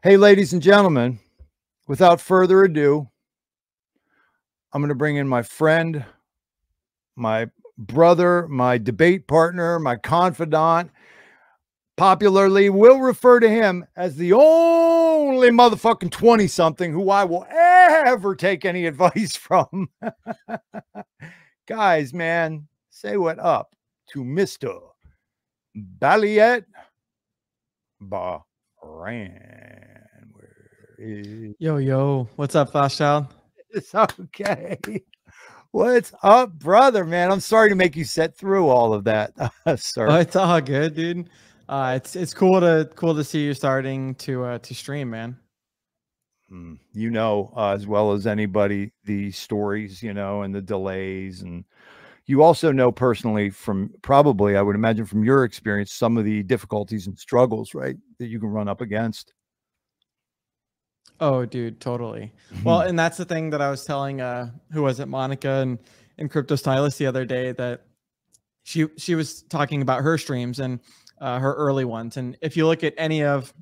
Hey, ladies and gentlemen, without further ado, I'm going to bring in my friend, my brother, my debate partner, my confidant. Popularly, we'll refer to him as the only motherfucking 20 something who I will ever take any advice from. Guys, man, say what up to Mr. Balliet Bran. Yo, yo, what's up, Thothschild? It's okay. What's up, brother? Man, I'm sorry to make you set through all of that, uh, sir. Oh, it's all good, dude. Uh, it's it's cool to cool to see you starting to uh, to stream, man. Mm, you know uh, as well as anybody the stories, you know, and the delays, and you also know personally from probably, I would imagine, from your experience, some of the difficulties and struggles, right, that you can run up against. Oh, dude, totally. Well, and that's the thing that I was telling uh who was it, Monica and and Crypto Stylist the other day that she she was talking about her streams and uh, her early ones. And if you look at any of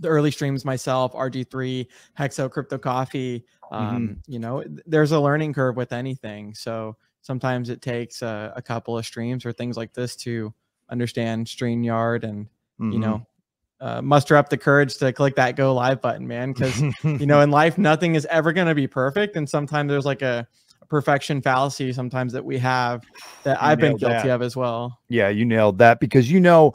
the early streams myself, RG3, Hexo, Crypto Coffee, um, Mhm. you know, there's a learning curve with anything. So sometimes it takes a, a couple of streams or things like this to understand StreamYard and you Mhm. know uh, muster up the courage to click that go live button, man. Because you know, in life, nothing is ever going to be perfect, and sometimes there's like a, a perfection fallacy sometimes that we have that You I've been guilty that. of as well. Yeah, you nailed that because you know,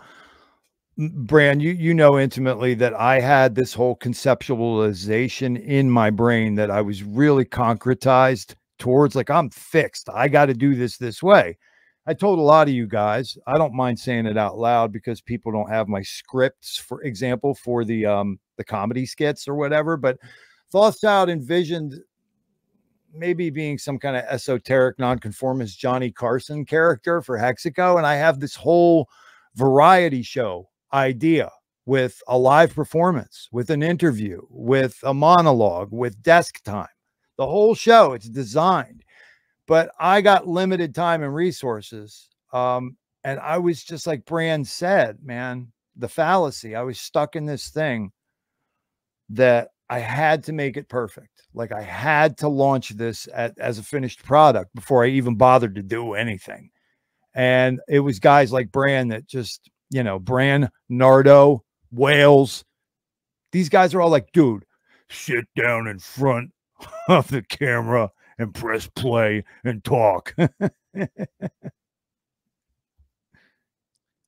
Bran, you you know intimately that I had this whole conceptualization in my brain that I was really concretized towards like I'm fixed. I got to do this this way. I told a lot of you guys, I don't mind saying it out loud because people don't have my scripts, for example, for the um the comedy skits or whatever, but Thoughts Out envisioned maybe being some kind of esoteric nonconformist Johnny Carson character for Hexico. And I have this whole variety show idea with a live performance, with an interview, with a monologue, with desk time. The whole show, it's designed. But I got limited time and resources. Um, and I was just like Bran said, man, the fallacy. I was stuck in this thing that I had to make it perfect. Like I had to launch this at, as a finished product before I even bothered to do anything. And it was guys like Bran that just, you know, Bran, Nardo, Wales. These guys are all like, dude, sit down in front of the camera and press play and talk.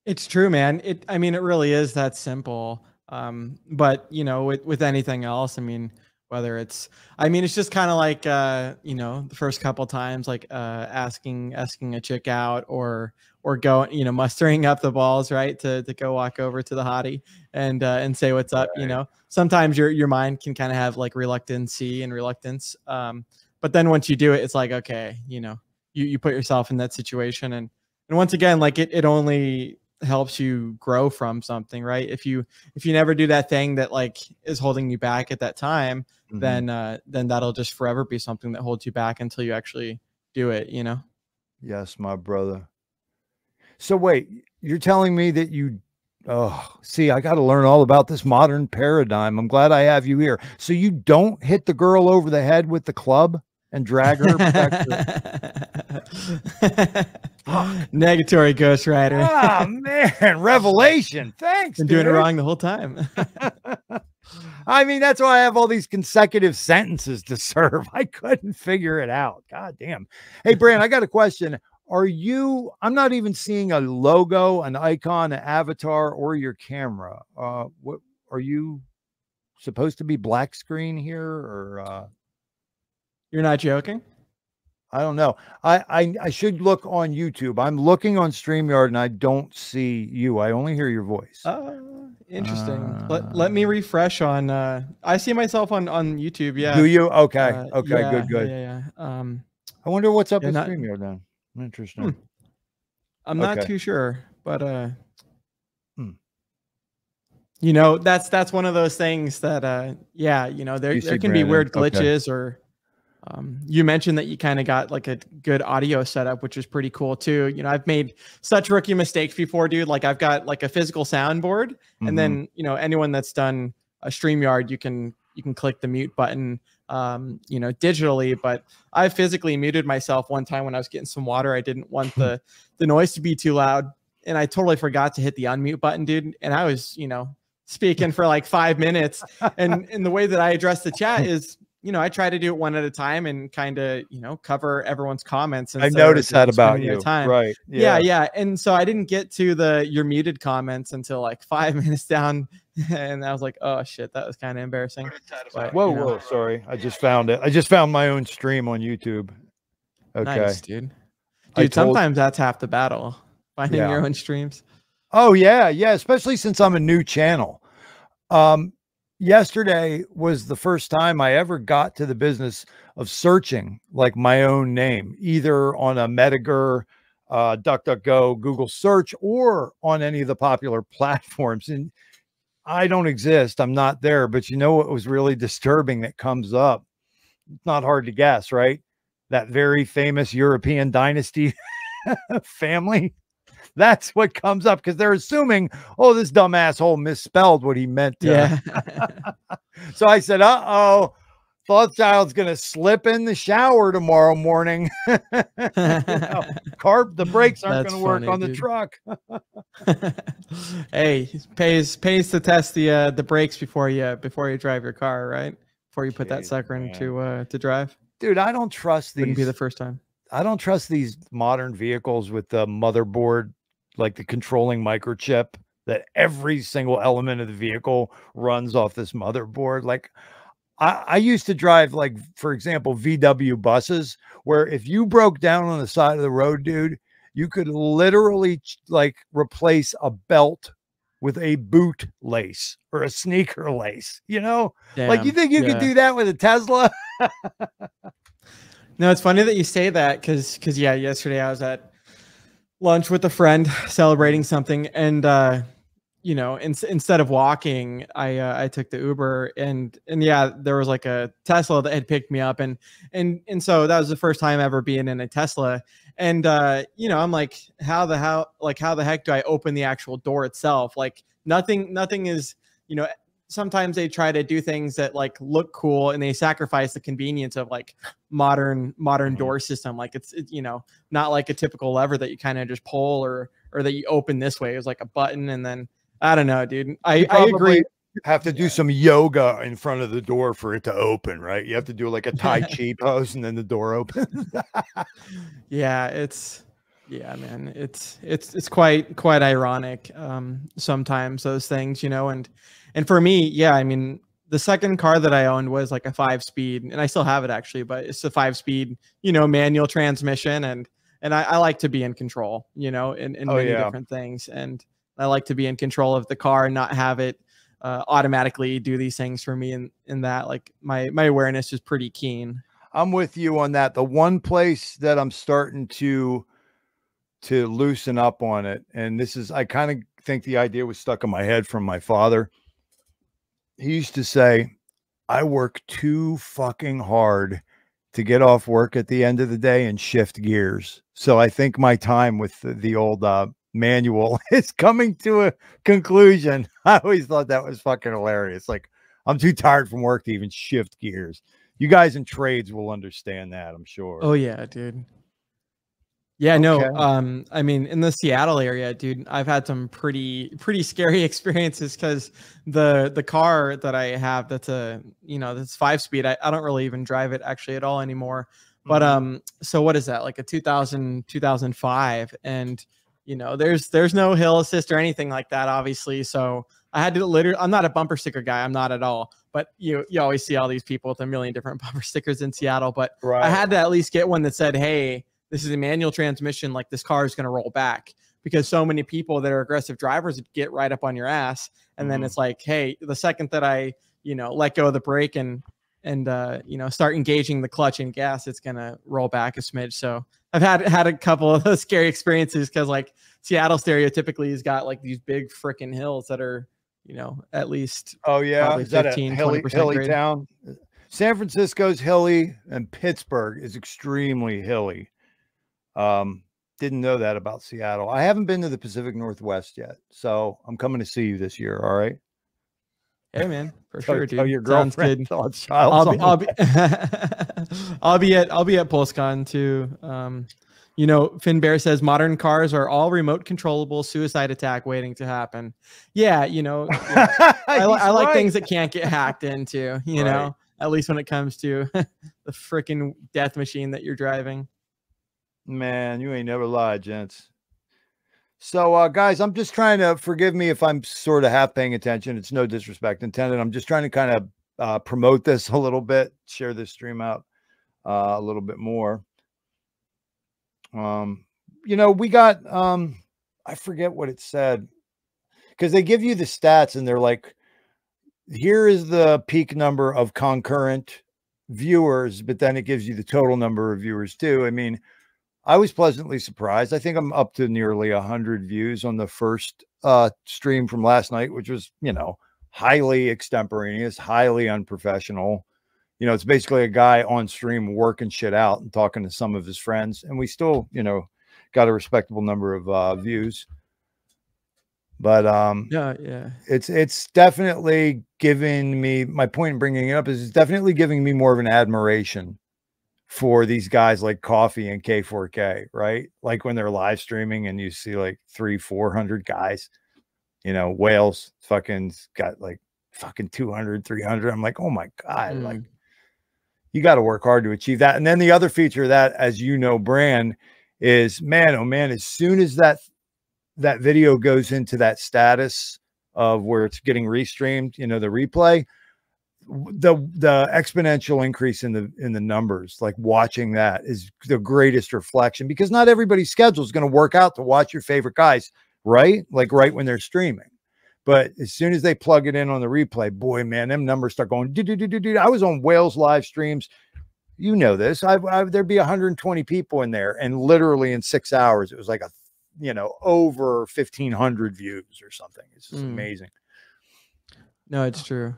It's true, man. It I mean, it really is that simple. Um, but you know, with with anything else, I mean, whether it's I mean, it's just kind of like uh, you know, the first couple times like uh asking asking a chick out or or going, you know, mustering up the balls, right? To to go walk over to the hottie and uh and say what's up, you know. Sometimes your your mind can kind of have like reluctancy and reluctance. Um, but then once you do it, it's like, okay, you know, you you put yourself in that situation and and once again, like it it only helps you grow from something right if you if you never do that thing that like is holding you back at that time Mhm. then uh then that'll just forever be something that holds you back until you actually do it you know Yes, my brother. So wait, you're telling me that you oh, see, I got to learn all about this modern paradigm. I'm glad I have you here. So you don't hit the girl over the head with the club and drag her back to negatory ghost rider Ah, man, revelation. Thanks. been doing it wrong the whole time I mean, that's why I have all these consecutive sentences to serve. I couldn't figure it out. God damn. Hey, Bran, I got a question. Are you, I'm not even seeing a logo, an icon, an avatar, or your camera. Uh, what are you supposed to be black screen here or uh you're not joking I don't know. I, I I should look on YouTube. I'm looking on StreamYard and I don't see you. I only hear your voice. uh interesting let, let me Uh. refresh on uh i see myself on on youtube yeah Do you? Okay. Uh, okay. yeah, good. Good. yeah, yeah um I wonder what's up Yeah, with not- StreamYard then. Interesting. Hmm. I'm not Okay. too sure, but uh Hmm. you know, that's that's one of those things that uh yeah, you know, there You there can be weird okay. glitches or um you mentioned that you kind of got like a good audio setup, which is pretty cool too. You know, I've made such rookie mistakes before, dude. Like I've got like a physical soundboard Mhm. and then, you know, anyone that's done a StreamYard, you can you can click the mute button, um, you know, digitally. But I physically muted myself one time when I was getting some water. I didn't want the the noise to be too loud, and I totally forgot to hit the unmute button, dude. And I was, you know, speaking for like five minutes, and and the way that I address the chat is you know, I try to do it one at a time and kind of, you know, cover everyone's comments. And I noticed that about you. Time. Right. Yeah. yeah. yeah. And so I didn't get to the you're muted comments until like five minutes down. And I was like, oh shit, that was kind of embarrassing. But, whoa, you know. whoa, sorry. I just found it. I just found my own stream on YouTube. Okay. Nice, dude. Dude, told... sometimes that's half the battle. Finding yeah. your own streams. Oh yeah, yeah. Especially since I'm a new channel. Um, yesterday was the first time I ever got to the business of searching like my own name, either on a Metager, uh, DuckDuckGo, Google search, or on any of the popular platforms. And I don't exist. I'm not there. But you know what was really disturbing that comes up? It's not hard to guess, right? That very famous European dynasty family. That's what comes up because they're assuming, oh, this dumb asshole misspelled what he meant. To. Yeah. so I said, uh oh, Thothschild's gonna slip in the shower tomorrow morning. you know, carb the brakes aren't That's gonna work on dude. the truck. hey, pays pays to test the uh, the brakes before you before you drive your car, right? Before you put Jeez, that sucker man. into uh, to drive. Dude, I don't trust these. Wouldn't be the first time. I don't trust these modern vehicles with the motherboard like the controlling microchip that every single element of the vehicle runs off this motherboard. Like I, I, used to drive like, for example, VW buses, where if you broke down on the side of the road, dude, you could literally like replace a belt with a boot lace or a sneaker lace, you know? Damn, like you think you yeah. could do that with a Tesla? no, it's funny that you say that because because yeah, yesterday I was at lunch with a friend celebrating something and uh you know in, instead of walking i uh, i took the uber and and yeah there was like a tesla that had picked me up and and and so that was the first time ever being in a tesla and uh you know i'm like how the how like how the heck do i open the actual door itself? Like nothing nothing is you know sometimes they try to do things that like look cool and they sacrifice the convenience of like modern modern mm-hmm. door system. Like it's it, you know not like a typical lever that you kind of just pull or or that you open this way. It was like a button and then i don't know dude. I i agree. have to do yeah. some yoga in front of the door for it to open right? You have to do like a tai chi pose and then the door opens. Yeah it's yeah man it's it's it's quite quite ironic um sometimes those things you know and and for me, yeah, I mean, the second car that I owned was like a five speed, and I still have it actually, but it's a five speed, you know, manual transmission, and and I, I like to be in control, you know, in, in oh, many yeah. different things, and I like to be in control of the car and not have it uh, automatically do these things for me. And in, in that, like my my awareness is pretty keen. I'm with you on that. The one place that I'm starting to to loosen up on it, and this is I kind of think the idea was stuck in my head from my father he used to say, I work too fucking hard to get off work at the end of the day and shift gears. So I think my time with the, the old uh, manual is coming to a conclusion. I always thought that was fucking hilarious. Like, I'm too tired from work to even shift gears. You guys in trades will understand that, I'm sure. Oh, yeah, dude. Yeah, okay. no. Um, I mean, in the Seattle area, dude, I've had some pretty pretty scary experiences because the the car that I have that's a you know that's five speed. I, I don't really even drive it actually at all anymore. But mm-hmm. um, so what is that like a 2000 2005 and you know there's there's no hill assist or anything like that obviously so i had to literally i'm not a bumper sticker guy i'm not at all but you you always see all these people with a million different bumper stickers in seattle but right. i had to at least get one that said hey this is a manual transmission, like this car is going to roll back because so many people that are aggressive drivers get right up on your ass. And mm-hmm. then it's like, hey, the second that I, you know, let go of the brake and, and, uh, you know, start engaging the clutch and gas, it's going to roll back a smidge. So I've had, had a couple of those scary experiences because like Seattle stereotypically has got like these big freaking hills that are, you know, at least, oh yeah, is 15, that a hilly, hilly town? San Francisco's hilly and Pittsburgh is extremely hilly. Um, didn't know that about Seattle. I haven't been to the Pacific Northwest yet, so I'm coming to see you this year. All right. Hey man, for tell, sure, dude. tell your girlfriend. Tell it's I'll be, I'll be, I'll be at I'll be at PulseCon too. Um, you know, Finn Bear says modern cars are all remote controllable suicide attack waiting to happen. Yeah, you know, yeah, I, I like right. things that can't get hacked into. You Right. know, at least when it comes to the freaking death machine that you're driving. Man, you ain't never lied, gents. So, uh, guys, I'm just trying to forgive me if I'm sort of half paying attention. It's no disrespect intended. I'm just trying to kind of uh, promote this a little bit, share this stream out uh, a little bit more. Um, you know, we got um, I forget what it said because they give you the stats and they're like, here is the peak number of concurrent viewers, but then it gives you the total number of viewers too. I mean, I was pleasantly surprised. I think I'm up to nearly a hundred views on the first uh stream from last night, which was, you know, highly extemporaneous, highly unprofessional. You know, it's basically a guy on stream working shit out and talking to some of his friends, and we still, you know, got a respectable number of uh views. But um Yeah, yeah. it's it's definitely giving me my point in bringing it up is it's definitely giving me more of an admiration for these guys like Coffee and K4K, right? Like when they're live streaming and you see like three, four hundred guys, you know, whales fucking got like fucking 200, 300. I'm like, oh my God, like Mm. you got to work hard to achieve that. And then the other feature of that, as you know, Bran, is man, oh man, as soon as that that video goes into that status of where it's getting restreamed, you know, the replay, the the exponential increase in the in the numbers, like watching that is the greatest reflection because not everybody's schedule is going to work out to watch your favorite guys, right? Like right when they're streaming. But as soon as they plug it in on the replay, boy, man, them numbers start going. "Do, do, do, do, do." I was on Wales live streams. You know this. I, I there'd be 120 people in there, and literally in six hours, it was like a, you know, over 1,500 views or something. It's just Mm. amazing. No, it's true.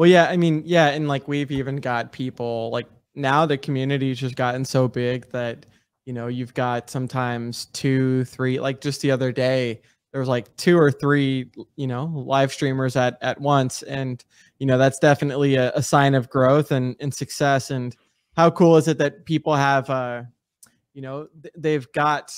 Well, yeah, I mean, yeah, and like we've even got people like now the community's just gotten so big that you know you've got sometimes two, three. Like just the other day, there was like two or three, you know, live streamers at at once, and you know that's definitely a, a sign of growth and and success. And how cool is it that people have, uh, you know, th- they've got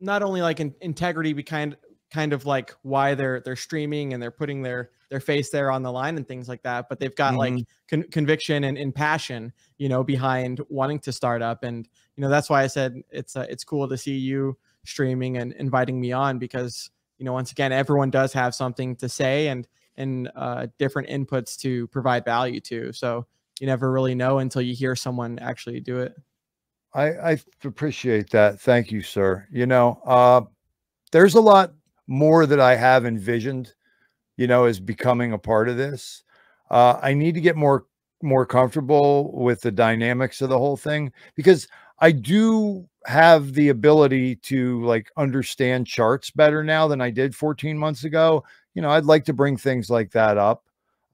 not only like in, integrity behind kind of like why they're they're streaming and they're putting their their face there on the line and things like that but they've got like con- conviction and, and passion you know behind wanting to start up and you know that's why i said it's uh, it's cool to see you streaming and inviting me on because you know once again everyone does have something to say and and uh, different inputs to provide value to so you never really know until you hear someone actually do it I, I appreciate that. Thank you, sir. You know, uh, there's a lot more that I have envisioned, you know, as becoming a part of this. Uh, I need to get more more comfortable with the dynamics of the whole thing because I do have the ability to like understand charts better now than I did 14 months ago. You know, I'd like to bring things like that up.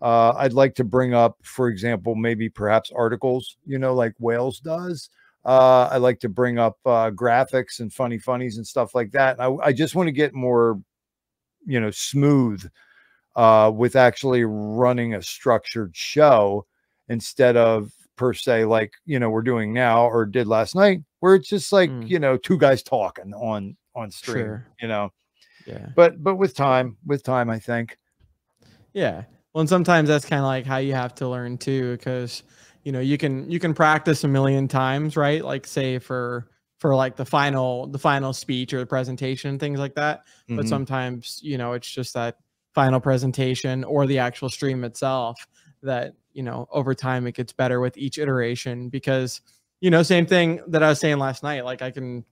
Uh, I'd like to bring up, for example, maybe perhaps articles, you know, like Wales does. Uh, I like to bring up uh, graphics and funny funnies and stuff like that. I, I just want to get more, you know, smooth uh, with actually running a structured show instead of per se like you know we're doing now or did last night, where it's just like Mm. you know two guys talking on on stream. Sure. You know, yeah but but with time, with time, I think. Yeah. Well, and sometimes that's kind of like how you have to learn too, because you know you can you can practice a million times, right? Like say for for like the final the final speech or the presentation things like that. But Mhm. sometimes you know it's just that final presentation or the actual stream itself that you know over time it gets better with each iteration because you know same thing that I was saying last night. Like I can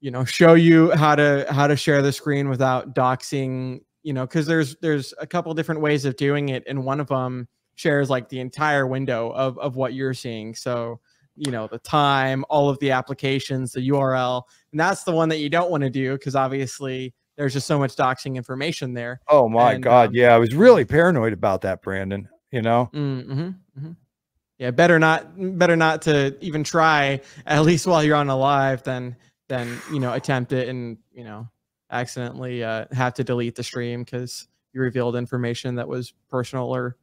you know show you how to how to share the screen without doxing you know because there's there's a couple different ways of doing it and one of them shares like the entire window of of what you're seeing. So you know the time all of the applications the url and that's the one that you don't want to do because obviously there's just so much doxing information there. Oh my And, God, um, yeah, I was really paranoid about that, Brandon. You know, mm-hmm, hmm yeah better not better not to even try at least while you're on a live than than you know attempt it and you know accidentally uh, have to delete the stream because you revealed information that was personal or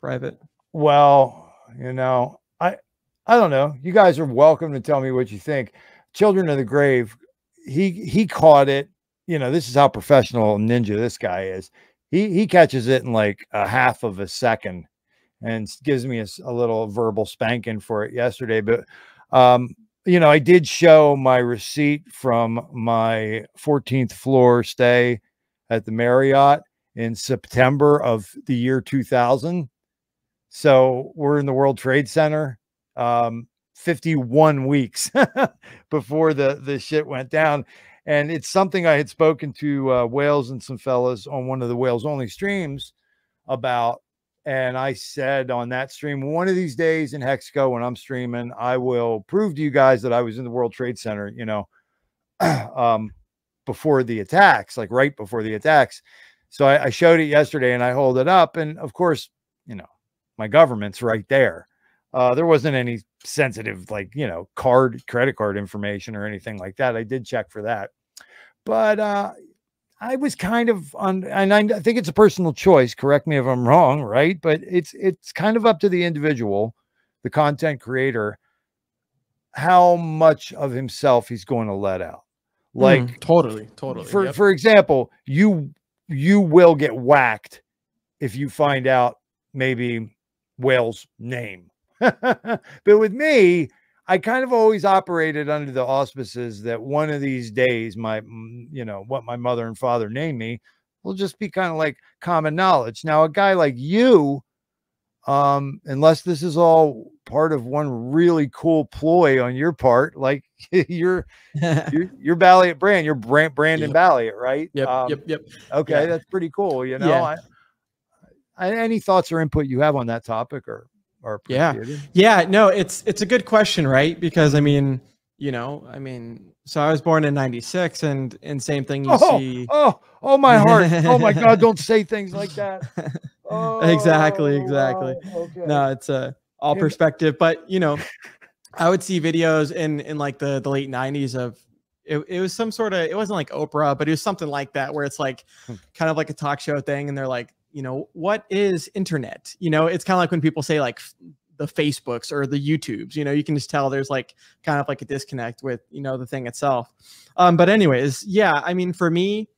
private. Well, you know, I I don't know. You guys are welcome to tell me what you think. Children of the Grave, he he caught it. You know, this is how professional ninja this guy is. He he catches it in like a half of a second and gives me a, a little verbal spanking for it yesterday. But um, you know, I did show my receipt from my 14th floor stay at the Marriott in September of the year 2000. So we're in the World Trade Center, um, 51 weeks before the the shit went down, and it's something I had spoken to uh, Wales and some fellas on one of the Wales only streams about. And I said on that stream, one of these days in Hexco, when I'm streaming, I will prove to you guys that I was in the World Trade Center, you know, um, before the attacks, like right before the attacks. So I, I showed it yesterday and I hold it up. And of course, you know, my government's right there. Uh, there wasn't any sensitive, like, you know, card, credit card information or anything like that. I did check for that. But uh, I was kind of on, and I think it's a personal choice. Correct me if I'm wrong, right? But it's it's kind of up to the individual, the content creator, how much of himself he's going to let out. Like mm, totally, totally. For yep. for example, you you will get whacked if you find out maybe Whale's name. but with me, I kind of always operated under the auspices that one of these days, my, you know, what my mother and father named me will just be kind of like common knowledge. Now, a guy like you, um, unless this is all part of one really cool ploy on your part, like you're, you're, you're Balliet Bran, you're Bran, Brandon yep. Balliet, right? Yep. Um, yep. Yep. Okay. Yeah. That's pretty cool. You know, yeah. I, any thoughts or input you have on that topic or or yeah yeah no it's it's a good question right because i mean you know i mean so i was born in 96 and and same thing you oh, see oh oh my heart oh my god don't say things like that oh, exactly exactly wow. okay. no it's a all perspective but you know i would see videos in in like the the late 90s of it, it was some sort of it wasn't like oprah but it was something like that where it's like hmm. kind of like a talk show thing and they're like you know, what is internet? You know, it's kind of like when people say like the Facebooks or the YouTubes, you know, you can just tell there's like kind of like a disconnect with, you know, the thing itself. Um, but anyways, yeah, I mean, for me,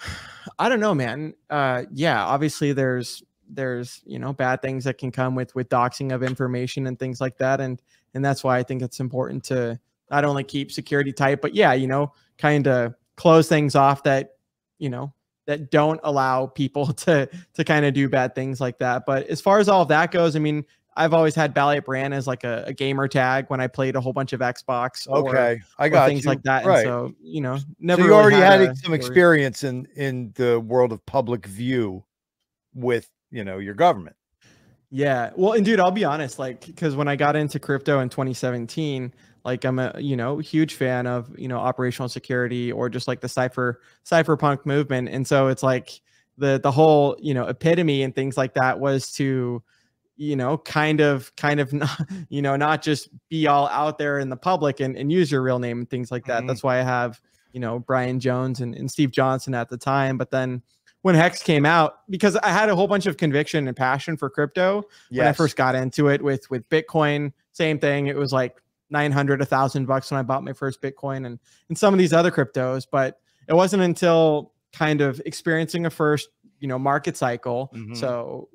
I don't know, man. Uh, yeah, obviously there's, there's, you know, bad things that can come with, with doxing of information and things like that. And, and that's why I think it's important to not only keep security tight, but yeah, you know, kind of close things off that, you know, that don't allow people to to kind of do bad things like that. But as far as all of that goes, I mean, I've always had Balliet Bran as like a, a, gamer tag when I played a whole bunch of Xbox. Okay, or, I got things you. like that. Right. And so you know, never. So you really already had, had some experience in in the world of public view with you know your government. Yeah, well, and dude, I'll be honest, like, because when I got into crypto in 2017, like I'm a you know huge fan of you know operational security or just like the cipher cypherpunk movement, and so it's like the the whole you know epitome and things like that was to you know kind of kind of not, you know not just be all out there in the public and, and use your real name and things like that. Mm-hmm. That's why I have you know Brian Jones and, and Steve Johnson at the time, but then when Hex came out because I had a whole bunch of conviction and passion for crypto yes. when I first got into it with with Bitcoin. Same thing. It was like 900 a thousand bucks when i bought my first bitcoin and and some of these other cryptos but it wasn't until kind of experiencing a first you know market cycle mm-hmm. so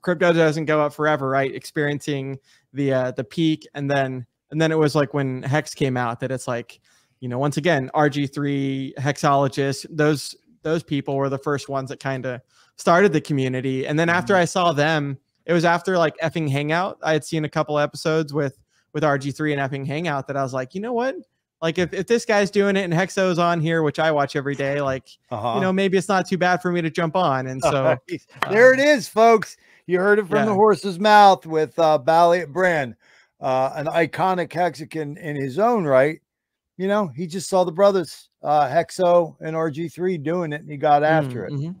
crypto doesn't go up forever right experiencing the uh the peak and then and then it was like when hex came out that it's like you know once again rg3 hexologists those those people were the first ones that kind of started the community and then after mm-hmm. i saw them it was after like effing hangout i had seen a couple episodes with with RG3 and Epping Hangout that I was like, you know what? Like if, if this guy's doing it and Hexo's on here, which I watch every day, like uh-huh. you know, maybe it's not too bad for me to jump on. And so there um, it is, folks. You heard it from yeah. the horse's mouth with uh Balliet Bran, uh, an iconic Hexican in his own right. You know, he just saw the brothers, uh, Hexo and RG3 doing it, and he got after mm-hmm. it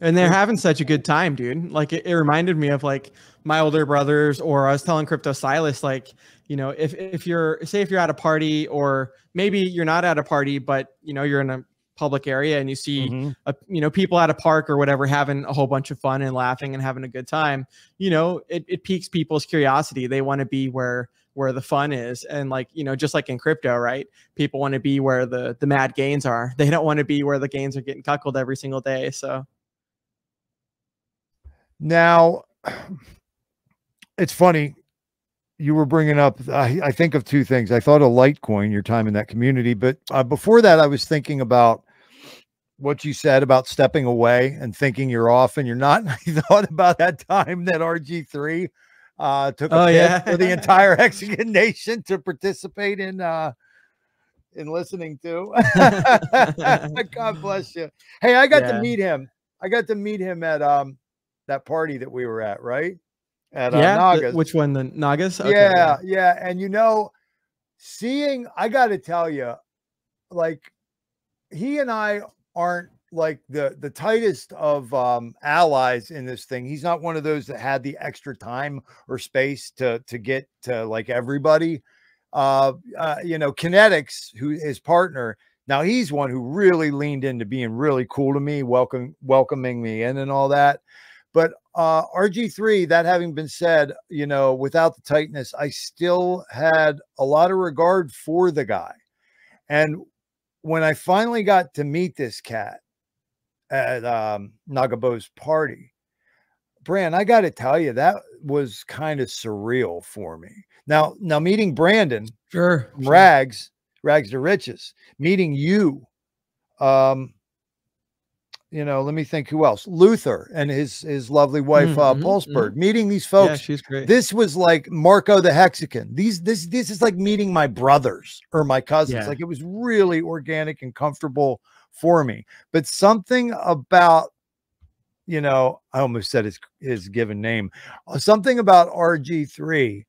and they're having such a good time, dude. Like it, it, reminded me of like my older brothers, or I was telling Crypto Silas, like, you know, if if you're say if you're at a party, or maybe you're not at a party, but you know, you're in a public area and you see Mhm. uh, you know people at a park or whatever having a whole bunch of fun and laughing and having a good time you know it, it piques people's curiosity. They want to be where where the fun is. And like you know just like in crypto right? People want to be where the the mad gains are. They don't want to be where the gains are getting cuckolded every single day so Now, it's funny. You were bringing up, I, I think of two things. I thought of Litecoin, your time in that community. But uh, before that, I was thinking about what you said about stepping away and thinking you're off and you're not. And I thought about that time that RG3 uh, took a Oh, yeah. for the entire Hexican nation to participate in. Uh, in listening to. God bless you. Hey, I got to meet him. I got to meet him at um that party that we were at, right? At uh, yeah the- Nagas. which one the nagas Okay, yeah, yeah. And you know, seeing, I got to tell you, like, he and I aren't like the the tightest of um allies in this thing. He's not one of those that had the extra time or space to to get to like everybody. Uh, uh you know, Kinetics, who his partner, now he's one who really leaned into being really cool to me, welcome welcoming me in and all that. But uh RG3, that having been said, you know, without the tightness, I still had a lot of regard for the guy. And when I finally got to meet this cat at um Nagabo's party, Bran, I got to tell you, that was kind of surreal for me. Now, now meeting Brandon, sure, sure. rags, rags to riches, meeting you, um, you know, let me think who else, Luther and his his lovely wife, uh, Mhm, Pulseberg, mhm. meeting these folks. yeah she's great this was like Marco the Hexican. These this this is like meeting my brothers or my cousins. Yeah. Like it was really organic and comfortable for me. But something about you know, I almost said his his given name. uh, Something about RG3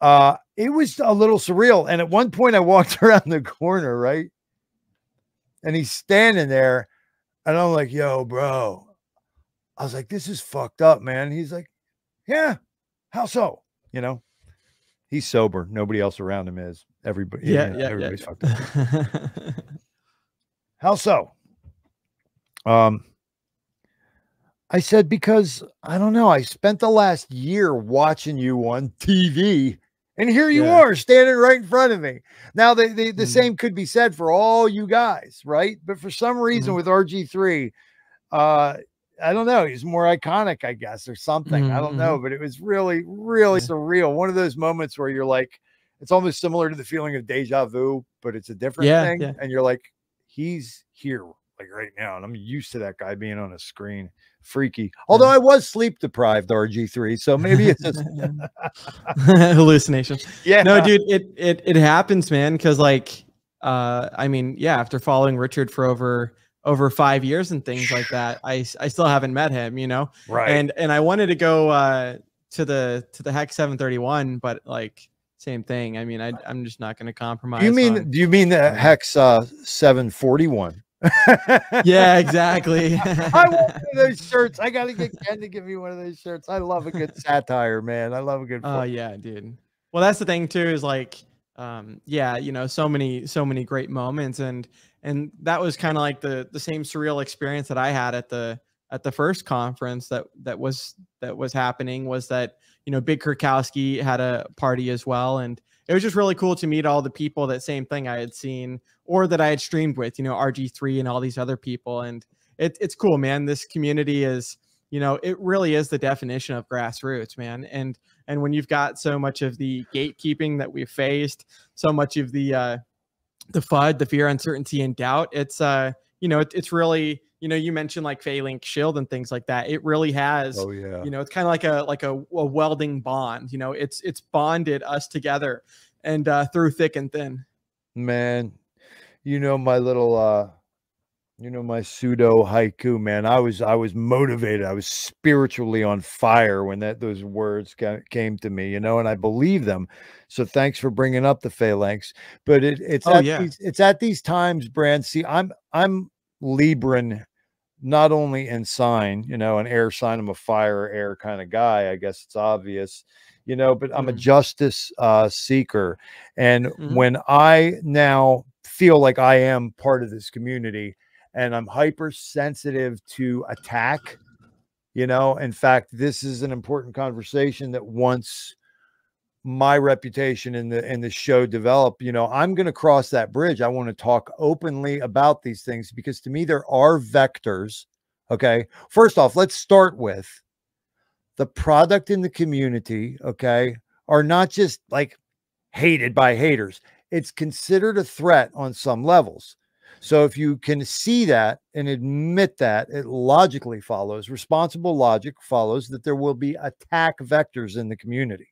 uh it was a little surreal and at one point i walked around the corner right and he's standing there and i'm like yo bro. I was like this is fucked up man. He's like yeah how so? You know? He's sober. Nobody else around him is. Everybody yeah you know, yeah, everybody's yeah. fucked up. How so? Um i said because i don't know i spent the last year watching you on tv and here you Yeah. are standing right in front of me now the, the, the Mhm. same could be said for all you guys right but for some reason Mhm. with rg3 uh i don't know he's more iconic i guess or something i Mhm, don't know but it was really really Yeah. surreal one of those moments where you're like it's almost similar to the feeling of deja vu but it's a different Yeah, thing yeah. and you're like he's here like right now and i'm used to that guy being on a screen freaky. Although i was sleep deprived rg3 so maybe it's just hallucination. Yeah. No dude it it it happens man because like uh i mean yeah after following richard for over over five years and things like that I I still haven't met him you know? Right. And and i wanted to go uh to the to the heck 731 but like same thing. I mean I, i'm just not going to compromise you mean on- do you mean the hex uh 741 yeah exactly I want one of those shirts. I gotta get Ken to give me one of those shirts. I love a good satire, man. I love a good. Oh fun- yeah, dude. Well, that's the thing too. Is like, um, yeah, you know, so many, so many great moments, and and that was kind of like the the same surreal experience that I had at the at the first conference that that was that was happening was that you know Big Kurkowski had a party as well, and it was just really cool to meet all the people that same thing I had seen or that I had streamed with, you know, RG3 and all these other people, and it, it's cool, man. This community is, you know, it really is the definition of grassroots, man, and and when you've got so much of the gatekeeping that we've faced so much of the uh the fud the fear uncertainty and doubt it's uh you know it, it's really you know you mentioned like Phalanx shield and things like that it really has Oh yeah. you know it's kind of like a like a, a welding bond you know it's it's bonded us together and uh through thick and thin man you know my little uh you know my pseudo haiku man i was i was motivated i was spiritually on fire when that those words ca- came to me you know and i believe them so thanks for bringing up the phalanx but it, it's Oh, at yeah. these it's at these times Bran see i'm i'm libran not only in sign you know an air sign i'm a fire air kind of guy i guess it's obvious you know but i'm a Mhm. justice uh seeker and Mhm. when i now feel like i am part of this community and I'm hypersensitive to attack. You know, in fact, this is an important conversation that once my reputation in the in the show develop, you know, I'm going to cross that bridge. I want to talk openly about these things because to me there are vectors. Okay. First off, let's start with the product in the community, okay, are not just like hated by haters. It's considered a threat on some levels. So if you can see that and admit that, it logically follows, responsible logic follows that there will be attack vectors in the community.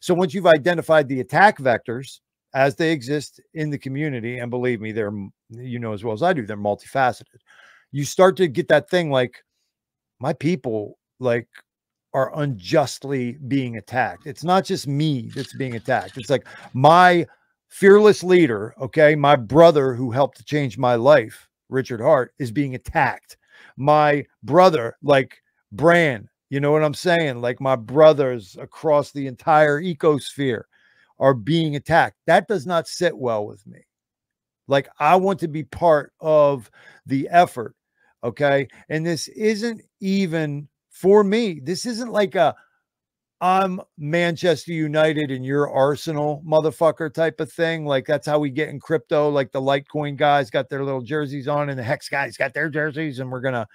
So once you've identified the attack vectors as they exist in the community, and believe me, they're, you know, as well as I do, they're multifaceted. You start to get that thing like, my people like are unjustly being attacked. It's not just me that's being attacked. It's like my fearless leader, okay, my brother who helped to change my life, Richard Heart, is being attacked. My brother, like Bran, you know what I'm saying? Like my brothers across the entire ecosphere are being attacked. That does not sit well with me. Like I want to be part of the effort. Okay. And this isn't even for me. This isn't like a I'm Manchester United and you're Arsenal motherfucker type of thing. Like that's how we get in crypto. Like the Litecoin guys got their little jerseys on and the Hex guys got their jerseys, and we're gonna.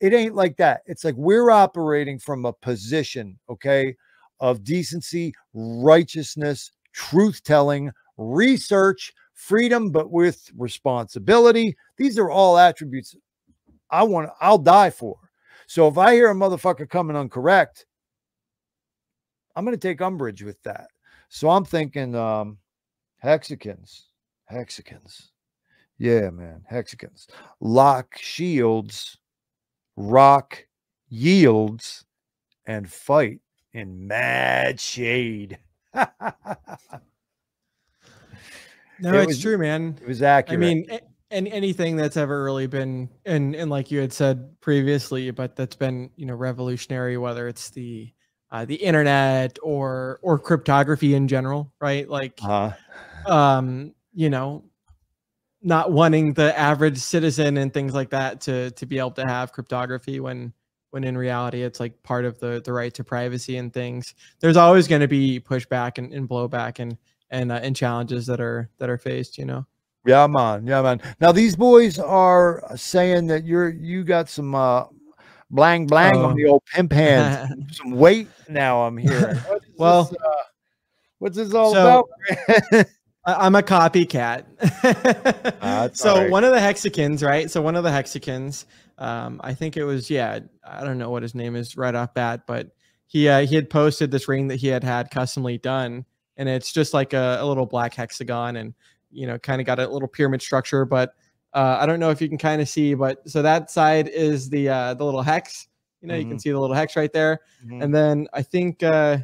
It ain't like that. It's like we're operating from a position, okay, of decency, righteousness, truth telling, research, freedom, but with responsibility. These are all attributes I want. I'll die for. So if I hear a motherfucker coming uncorrect I'm going to take umbrage with that. So I'm thinking um, Hexicans, Hexicans. Yeah, man, Hexicans. Lock shields, rock yields, and fight in mad shade. no, it it's was, true, man. It was accurate. I mean, and anything that's ever really been, and and like you had said previously, but that's been you know revolutionary. Whether it's the uh, the internet or or cryptography in general, right? Like, uh um, you know, not wanting the average citizen and things like that to to be able to have cryptography when when in reality it's like part of the the right to privacy and things. There's always going to be pushback and, and blowback and and uh, and challenges that are that are faced. You know. Yeah, man. Yeah, man. Now these boys are saying that you're you got some uh blang blang on the oh. old pimp hands. Some weight now I'm hearing. well, this, uh, what's this all so, about? I'm a copycat. uh, so right. one of the Hexicans, right? So one of the Hexicans, um, I think it was, yeah, I don't know what his name is right off bat, but he uh, he had posted this ring that he had had customly done, and it's just like a, a little black hexagon, and you know, kind of got a little pyramid structure, but uh, I don't know if you can kind of see, but so that side is the uh, the little hex. You know, mm-hmm. you can mm-hmm. see the little hex right there, mm-hmm. and then I think uh,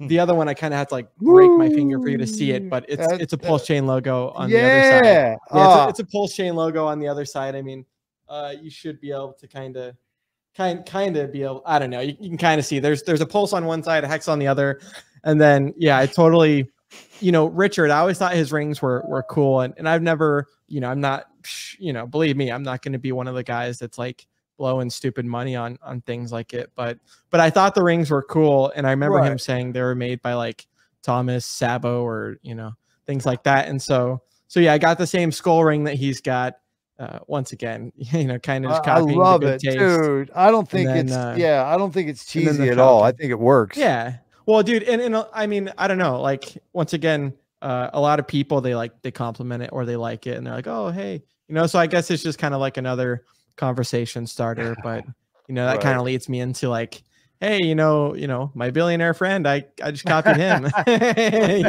the other one I kind of had to like break my finger for you to see it, but it's it's a pulse chain logo on yeah. the other side. Yeah, oh. it's, a, ah. it's, a, pulse chain logo on the other side. I mean, uh, you should be able to kind of kind kind of be able. I don't know. You, you can kind of see there's there's a pulse on one side, a hex on the other, and then yeah, I totally you know, Richard, I always thought his rings were were cool, and and I've never, you know, I'm not, you know, believe me, I'm not going to be one of the guys that's like blowing stupid money on on things like it. But but I thought the rings were cool, and I remember right. him saying they were made by like Thomas Sabo or you know things like that. And so so yeah, I got the same skull ring that he's got. Uh, once again, you know, kind of just copying. I love it, taste. dude. I don't think then, it's uh, yeah, I don't think it's cheesy at all. I think it works. Yeah, well, dude, and, and I mean, I don't know. Like once again, uh, a lot of people they like they compliment it or they like it and they're like, oh hey, you know. So I guess it's just kind of like another conversation starter. But you know, that right. kind of leads me into like, hey, you know, you know, my billionaire friend, I I just copied him.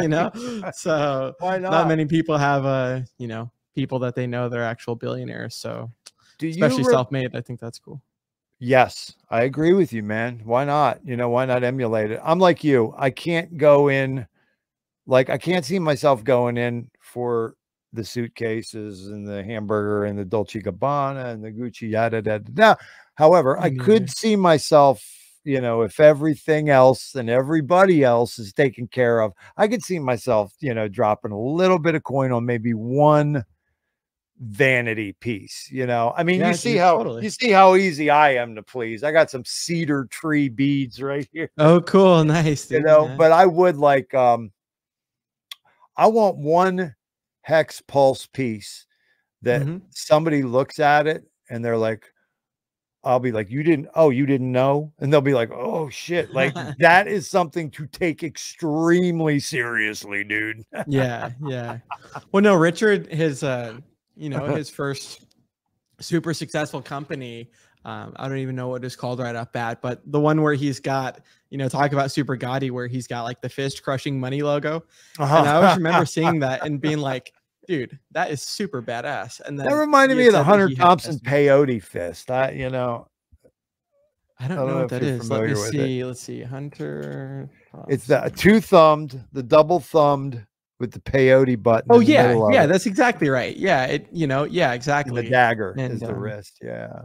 you know, so Why not? not? many people have uh, you know, people that they know they're actual billionaires. So Do especially self-made, I think that's cool. Yes, I agree with you, man. Why not? You know, why not emulate it? I'm like you. I can't go in, like, I can't see myself going in for the suitcases and the hamburger and the Dolce Gabbana and the Gucci yada yada. Now, however, I could see myself, you know, if everything else and everybody else is taken care of, I could see myself, you know, dropping a little bit of coin on maybe one vanity piece. You know, I mean, Yeah, you see how totally. you see how easy I am to please. I got some cedar tree beads right here Oh, cool, nice. you know but i would like um i want one hex pulse piece that Mhm. somebody looks at it and they're like i'll be like you didn't oh you didn't know and they'll be like oh shit like that is something to take extremely seriously dude yeah, yeah. Well, no, Richard, his uh, you know, his first super successful company. Um, I don't even know what it's called right off bat, but the one where he's got, you know, talk about Super Gotti, where he's got like the fist crushing money logo. And I always remember seeing that and being like, dude, that is super badass. And then that reminded me of the hunter thompson peyote fist i you know I don't I don't know know what that you're. Let me with it. see. Let's see. Hunter. it's the two thumbed the double thumbed with the peyote button Oh yeah, yeah, that's exactly right. Yeah, it. You know, yeah, and exactly. the dagger And, is the um, wrist yeah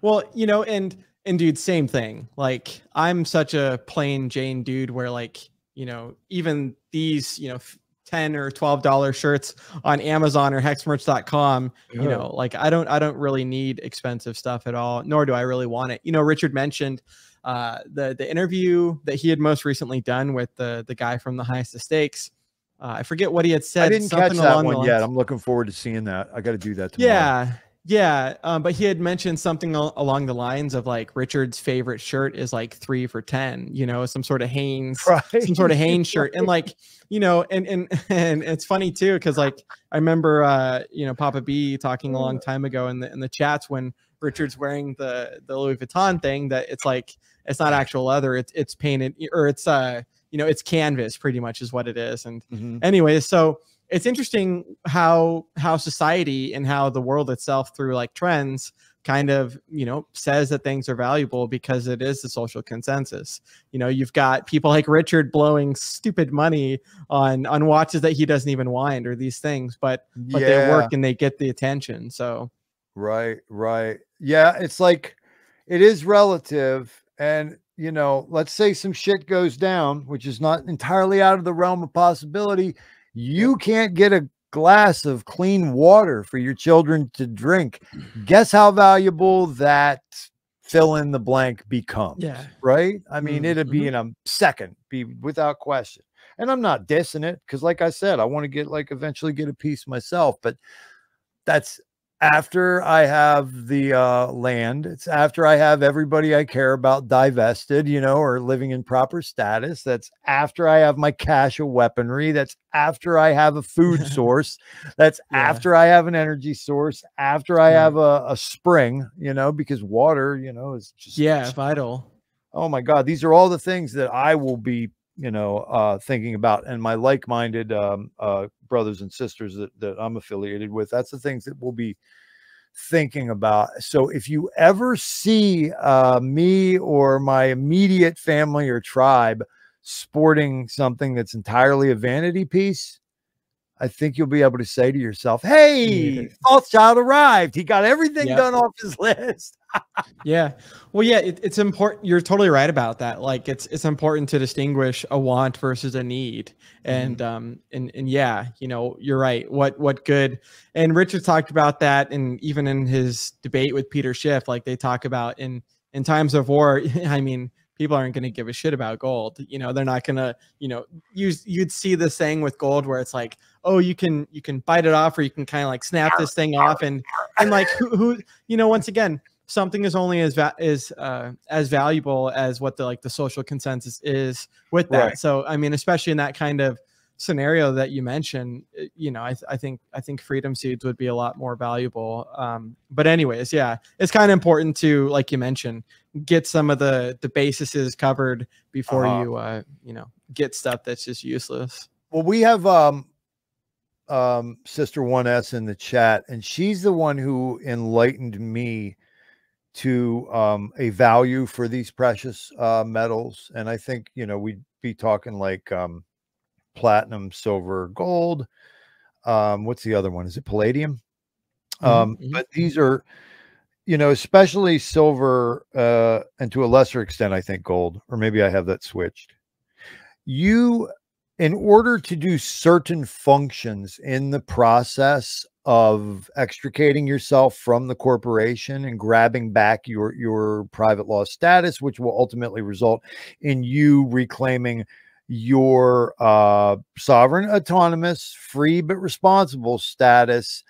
Well, you know, and and dude, same thing. Like I'm such a plain Jane dude where like, you know, even these, you know, 10 or 12 dollar shirts on Amazon or hexmerch.com, you know, like I don't I don't really need expensive stuff at all, nor do I really want it. You know, Richard mentioned uh the the interview that he had most recently done with the the guy from the highest of stakes. Uh, I forget what he had said. I didn't catch that one yet. I'm looking forward to seeing that. I got to do that tomorrow. yeah, yeah. Um, but he had mentioned something al- along the lines of like Richard's favorite shirt is like three for ten. You know, some sort of Hanes, right. some sort of Hanes shirt, and like you know, and and and it's funny too because like I remember uh, you know Papa B talking a long time ago in the in the chats when Richard's wearing the the Louis Vuitton thing that it's like it's not actual leather, it's it's painted or it's uh you know it's canvas pretty much is what it is and Mhm. anyways so it's interesting how how society and how the world itself through like trends kind of you know says that things are valuable because it is the social consensus you know you've got people like richard blowing stupid money on on watches that he doesn't even wind or these things but but they work and they get the attention so Right, right. Yeah, it's like it is relative. And, you know, let's say some shit goes down, which is not entirely out of the realm of possibility. You can't get a glass of clean water for your children to drink. Guess how valuable that fill in the blank becomes. Yeah. Right. I mean, Mm, it'd be in a second, be without question. And I'm not dissing it because, like I said, I want to get like eventually get a piece myself, but that's after I have the uh, land. It's after I have everybody I care about divested, you know, or living in proper status. That's after I have my cache of weaponry. That's after I have a food source. That's Yeah. after I have an energy source. After I Right. have a, a spring, you know, because water, you know, is just yeah vital oh my god these are all the things that i will be you know uh thinking about and my like-minded um uh brothers and sisters that, that i'm affiliated with that's the things that we'll be thinking about. So if you ever see uh me or my immediate family or tribe sporting something that's entirely a vanity piece I think you'll be able to say to yourself, "Hey, Thothschild arrived. He got everything Yep. done off his list." Yeah. Well, yeah, it, it's important. You're totally right about that. Like, it's it's important to distinguish a want versus a need. And um and and yeah, you know, you're right. What what good? And Richard talked about that, and even in his debate with Peter Schiff, like they talk about in in times of war. I mean, people aren't going to give a shit about gold. You know, they're not going to. You know, you you'd see the saying with gold where it's like, oh, you can you can bite it off, or you can kind of like snap this thing off, and and like who who you know once again something is only as va- is uh, as valuable as what the like the social consensus is with that. Right. So I mean, especially in that kind of scenario that you mentioned, uh, you know, I, th- I think I think freedom seeds would be a lot more valuable. Um, but anyways, yeah, it's kind of important to like you mentioned, get some of the the bases covered before Uh-huh. you uh, you know get stuff that's just useless. Well, we have um um sister One S in the chat and she's the one who enlightened me to um a value for these precious uh metals and I think, you know, we'd be talking like um platinum, silver, gold. Um what's the other one? Is it palladium? Mhm, Um mhm. but these are you know, especially silver uh and to a lesser extent I think gold or maybe I have that switched. You in order to do certain functions in the process of extricating yourself from the corporation and grabbing back your your private law status which will ultimately result in you reclaiming your uh, sovereign autonomous free but responsible status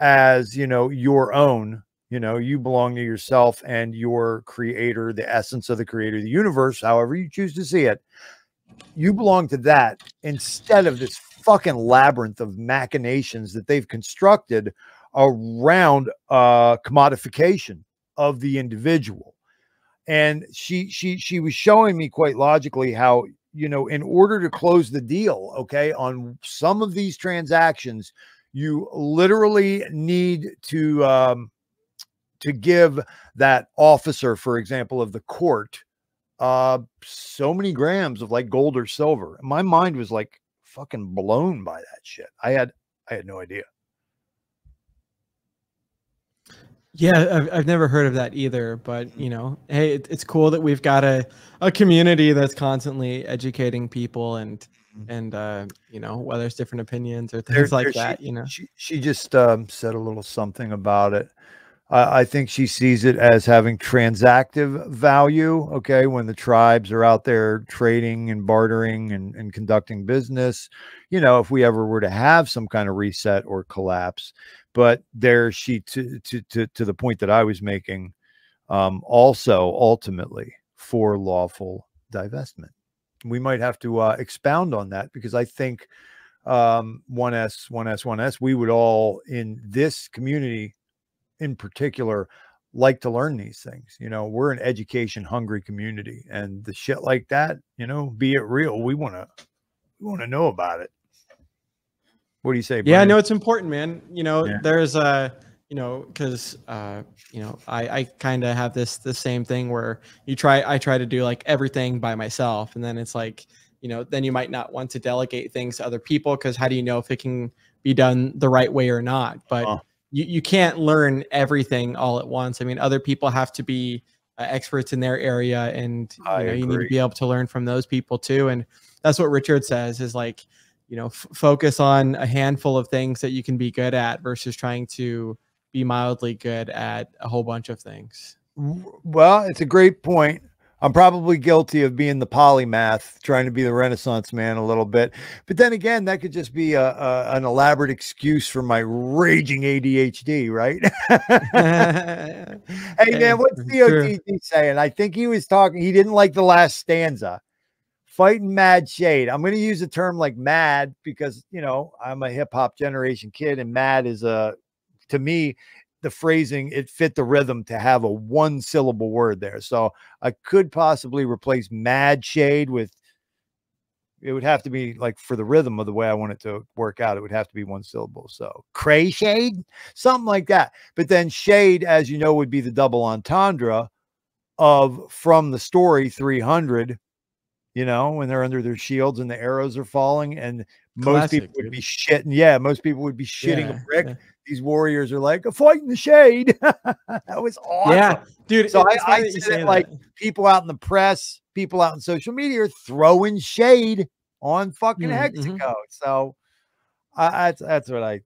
as you know your own you know you belong to yourself and your creator the essence of the creator of the universe however you choose to see it. You belong to that instead of this fucking labyrinth of machinations that they've constructed around uh commodification of the individual. And she she she was showing me quite logically how you know in order to close the deal okay on some of these transactions you literally need to um to give that officer for example of the court uh so many grams of like gold or silver. My mind was like fucking blown by that shit. I had i had no idea Yeah, I've, I've never heard of that either. But you know, hey, it, it's cool that we've got a, a community that's constantly educating people and and uh, you know whether it's different opinions or things There- like there- that. she, You know, she, she just um, said a little something about it. I, I think she sees it as having transactive value. Okay, when the tribes are out there trading and bartering and, and conducting business, you know, if we ever were to have some kind of reset or collapse, but there she to to to, to the point that I was making, um, also ultimately for lawful divestment. We might have to uh, expound on that because I think um 1s 1s 1s we would all in this community in particular like to learn these things you know we're an education hungry community and the shit like that you know be it real we want to we want to know about it what do you say yeah, Brian? no, it's important, man. You know, Yeah. there's a you know because uh you know i i kind of have this the same thing where you try i try to do like everything by myself and then it's like you know then you might not want to delegate things to other people because how do you know if it can be done the right way or not but Uh. you, you can't learn everything all at once i mean other people have to be uh, experts in their area and you I know you need to be able to learn from those people too and that's what richard says is like you know f- focus on a handful of things that you can be good at versus trying to be mildly good at a whole bunch of things Well, it's a great point. I'm probably guilty of being the polymath, trying to be the Renaissance man a little bit. But then again, that could just be a, a an elaborate excuse for my raging ADHD, right? hey man, what's. DOTG saying? I think he was talking. He didn't like the last stanza. Fighting mad shade. I'm going to use the term like mad because you know I'm a hip hop generation kid, and mad is a to me the phrasing it fit the rhythm to have a one syllable word there. So I could possibly replace mad shade with it would have to be like for the rhythm of the way I want it to work out, it would have to be one syllable. So cray shade, something like that. But then shade, as you know, would be the double entendre of from the story 300, you know, when they're under their shields and the arrows are falling, and most people would dude. be shitting. Yeah, most people would be shitting Yeah, a brick. yeah. These warriors are like, fight in the shade. that was awesome. Yeah, dude. So I- I that said it like- that. people out in the press, people out in social media are throwing shade on fucking Mm, mhm. So I, that's that's what I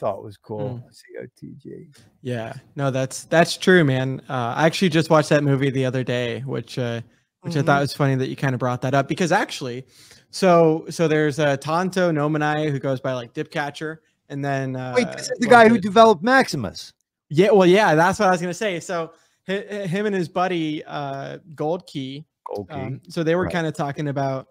thought was cool. Mm. COTG. Yeah, no, that's that's true, man. Uh, I actually just watched that movie the other day, which uh, which I Mhm. thought was funny that you kind of brought that up because actually, so so there's a Tanto Nomini who goes by like Dipcatcher, and then uh, Wait, this is the guy who developed Maximus. Yeah, well, yeah, that's what I was gonna say. So hi- hi- him and his buddy uh, Gold Key, Okay. um, so they were Right. kind of talking about,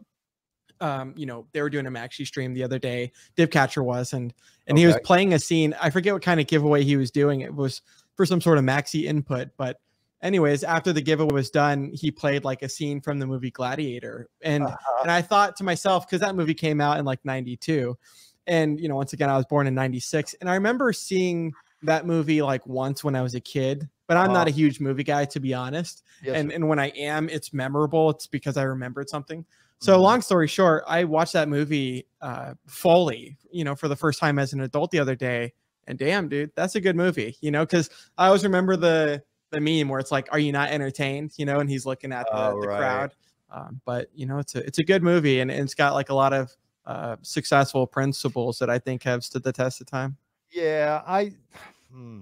um, you know, they were doing a Maxi stream the other day. Dipcatcher was, and and he was playing a scene. I forget what kind of giveaway he was doing. It was for some sort of Maxi input, but anyways, after the giveaway was done, he played like a scene from the movie Gladiator, and Uh-huh. and I thought to myself because that movie came out in like '92, and you know, once again, I was born in '96, and I remember seeing that movie like once when I was a kid. But I'm not Uh-huh. a huge movie guy, to be honest Yes, and and when I am, it's memorable. It's because I remembered something. So Mhm. long story short, I watched that movie uh fully, you know, for the first time as an adult the other day. And damn, dude, that's a good movie, you know, because I always remember the the meme where it's like, "Are you not entertained?" You know, and he's looking at the, Oh, the right. crowd. Um, but you know, it's a it's a good movie, and, and it's got like a lot of uh, successful principles that I think have stood the test of time. Yeah, I. Hmm.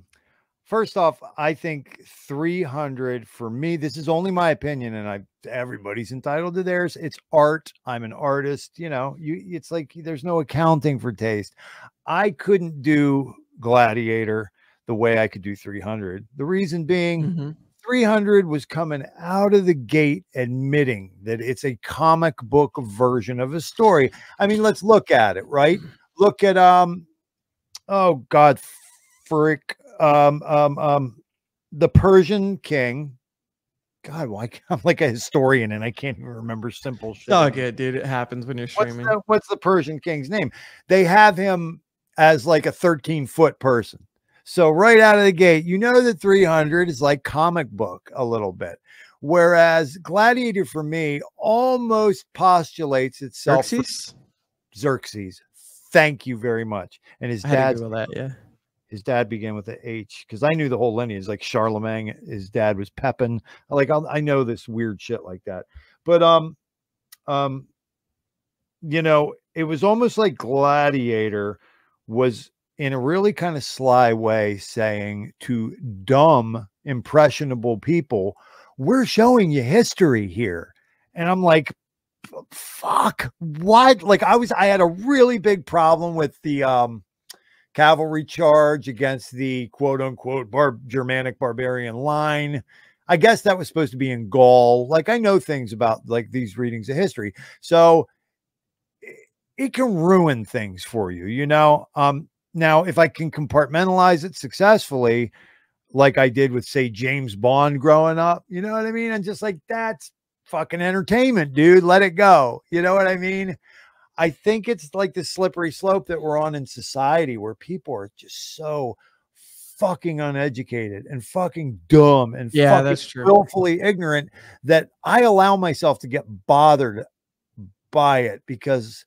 First off, I think 300 for me, this is only my opinion, and I everybody's entitled to theirs. It's art. I'm an artist. You know, you it's like there's no accounting for taste. I couldn't do Gladiator the way I could do 300. The reason being, Mhm. 300 was coming out of the gate admitting that it's a comic book version of a story. I mean, let's look at it, right? Look at um oh god frick um um um the Persian king. God, why I'm like a historian and I can't even remember simple shit. Good, dude. It happens when you're What's streaming. the, what's the Persian king's name? They have him as like a 13 foot person. So right out of the gate, you know that 300 is like comic book a little bit. Whereas Gladiator for me almost postulates itself Xerxes? Xerxes. Thank you very much. And his I had to dad's Google that. Yeah. his dad began with a H because I knew the whole lineage, like Charlemagne. His dad was Pepin. Like I'll, I know this weird shit like that. But um, um, you know, it was almost like Gladiator was in a really kind of sly way saying to dumb, impressionable people, "We're showing you history here," and I'm like. Fuck what? Like I was, I had a really big problem with the um cavalry charge against the quote unquote bar- Germanic barbarian line. I guess that was supposed to be in Gaul. Like I know things about like these readings of history. So it can ruin things for you, you know. Um now if I can compartmentalize it successfully, like I did with say James Bond growing up, you know what I mean? And just like that's fucking entertainment, dude. Let it go. You know what I mean? I think it's like the slippery slope that we're on in society where people are just so fucking uneducated and fucking dumb and Yeah, fucking that's true. willfully ignorant that I allow myself to get bothered by it because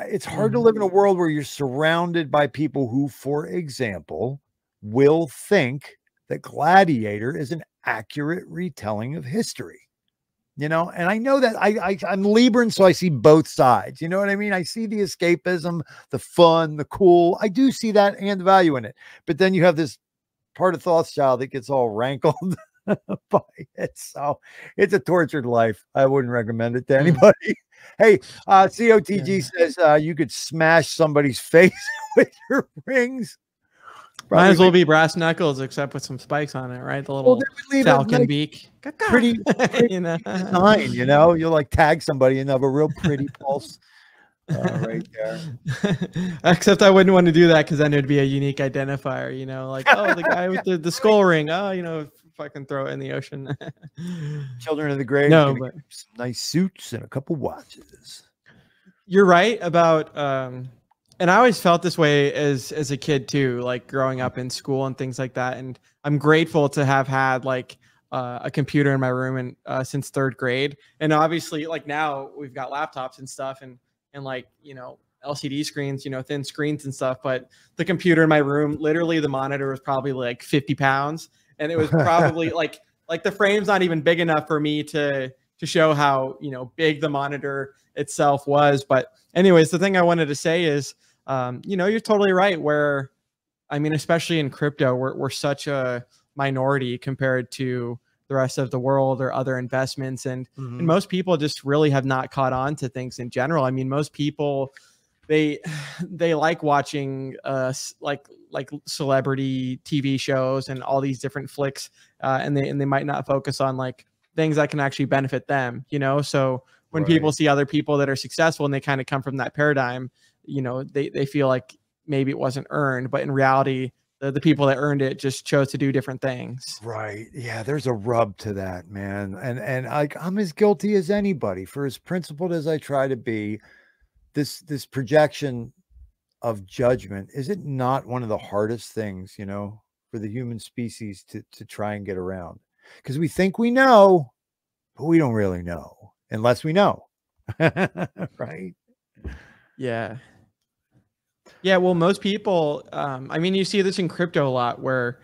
it's hard to live in a Mm-hmm. world where you're surrounded by people who, for example, will think that Gladiator is an accurate retelling of history you know? And i know that i, I i'm libran so i see both sides you know what i mean? I see the escapism the fun the cool i do see that and the value in it. But then you have this part of Thothschild that gets all rankled by it so it's a tortured life. I wouldn't recommend it to Mm. anybody hey uh cotg Yeah. says uh you could smash somebody's face with your rings Might as well be brass knuckles, except with some spikes on it, right? The little leave falcon nice, beak. pretty you know. design, you know you'll like tag somebody and have a real pretty pulse uh, right there Except I wouldn't want to do that because then it'd be a unique identifier, you know, like oh the guy with the, the skull ring. Oh, you know, fucking throw it in the ocean. Children of the Grave. No, but- some nice suits and a couple watches. You're right about um and I always felt this way as as a kid too, like growing up in school and things like that. And I'm grateful to have had like uh, a computer in my room and uh, since third grade. And obviously, like now we've got laptops and stuff, and and like you know LCD screens, you know thin screens and stuff. But the computer in my room, literally the monitor was probably like 50 pounds, and it was probably like like the frame's not even big enough for me to to show how you know big the monitor itself was. But anyways, the thing I wanted to say is, um, you know, you're totally right. Where, I mean, especially in crypto, we're we're such a minority compared to the rest of the world or other investments, and Mm-hmm. and most people just really have not caught on to things in general. I mean, most people they they like watching uh like like celebrity TV shows and all these different flicks, uh, and they and they might not focus on like things that can actually benefit them. You know, so when people see other people that are successful and they kind of come from that paradigm, you know, they they feel like maybe it wasn't earned, but in reality, the, the people that earned it just chose to do different things. Right. Yeah, there's a rub to that, man. And and I I'm as guilty as anybody for as principled as I try to be. This this projection of judgment is it not one of the hardest things, you know, for the human species to to try and get around? Because we think we know, but we don't really know unless we know. right? Yeah. Yeah, well, most people, um, I mean, you see this in crypto a lot where,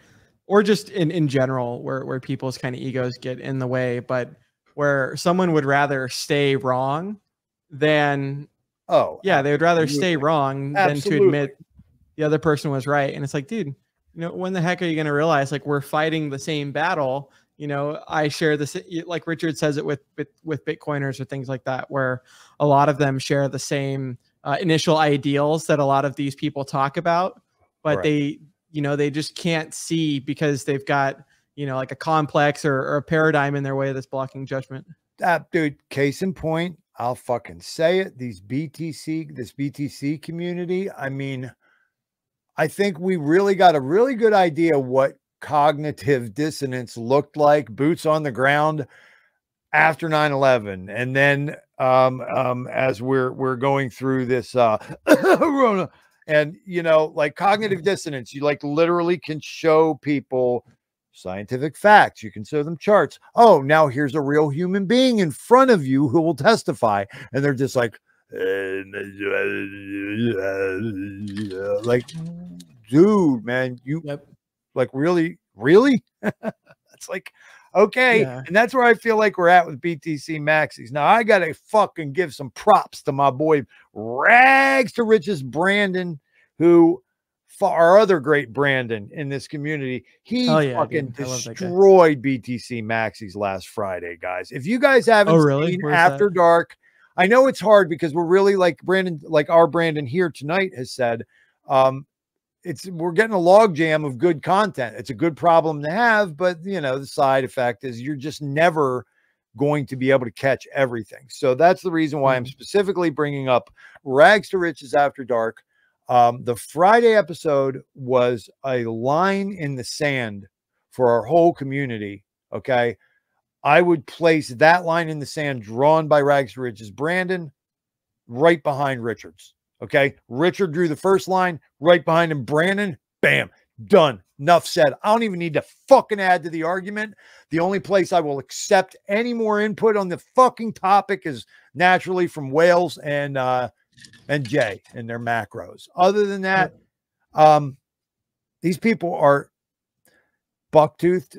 or just in, in general, where, where people's kind of egos get in the way, but where someone would rather stay wrong than, Oh, yeah, they would rather stay Absolutely. wrong than to admit the other person was right. And it's like, dude, you know, when the heck are you going to realize like we're fighting the same battle? You know, I share this, like Richard says it with, with, with Bitcoiners or things like that, where a lot of them share the same uh, initial ideals that a lot of these people talk about, but right. they, you know, they just can't see because they've got, you know, like a complex or, or a paradigm in their way that's blocking judgment. That dude, case in point, I'll fucking say it. These BTC, this BTC community, I mean, I think we really got a really good idea what cognitive dissonance looked like, boots on the ground after 9-11. And then um, um, as we're we're going through this uh and you know, like cognitive dissonance, you like literally can show people scientific facts. You can show them charts. Oh, now here's a real human being in front of you who will testify. And they're just like, like, dude, man, you yep. like really, really? it's like, okay. Yeah. And that's where I feel like we're at with BTC Maxis. Now I gotta fucking give some props to my boy Rags to Riches Brandon, who our other great Brandon in this community. He oh, yeah, fucking destroyed BTC Maxis last Friday, guys. If you guys haven't oh, really? seen Where's After that? Dark, I know it's hard because we're really like Brandon, like our Brandon here tonight has said. Um, it's we're getting a logjam of good content. It's a good problem to have, but you know, the side effect is you're just never going to be able to catch everything. So that's the reason why I'm mm-hmm. specifically bringing up Rags to Riches After Dark um, the Friday episode was a line in the sand for our whole community. Okay. I would place that line in the sand drawn by Rags Ridge's Brandon right behind Richards. Okay. Richard drew the first line right behind him. Brandon, bam, done. Enough said. I don't even need to fucking add to the argument. The only place I will accept any more input on the fucking topic is naturally from Wales and uh, and Jay and their macros. Other than that, um, these people are bucktoothed,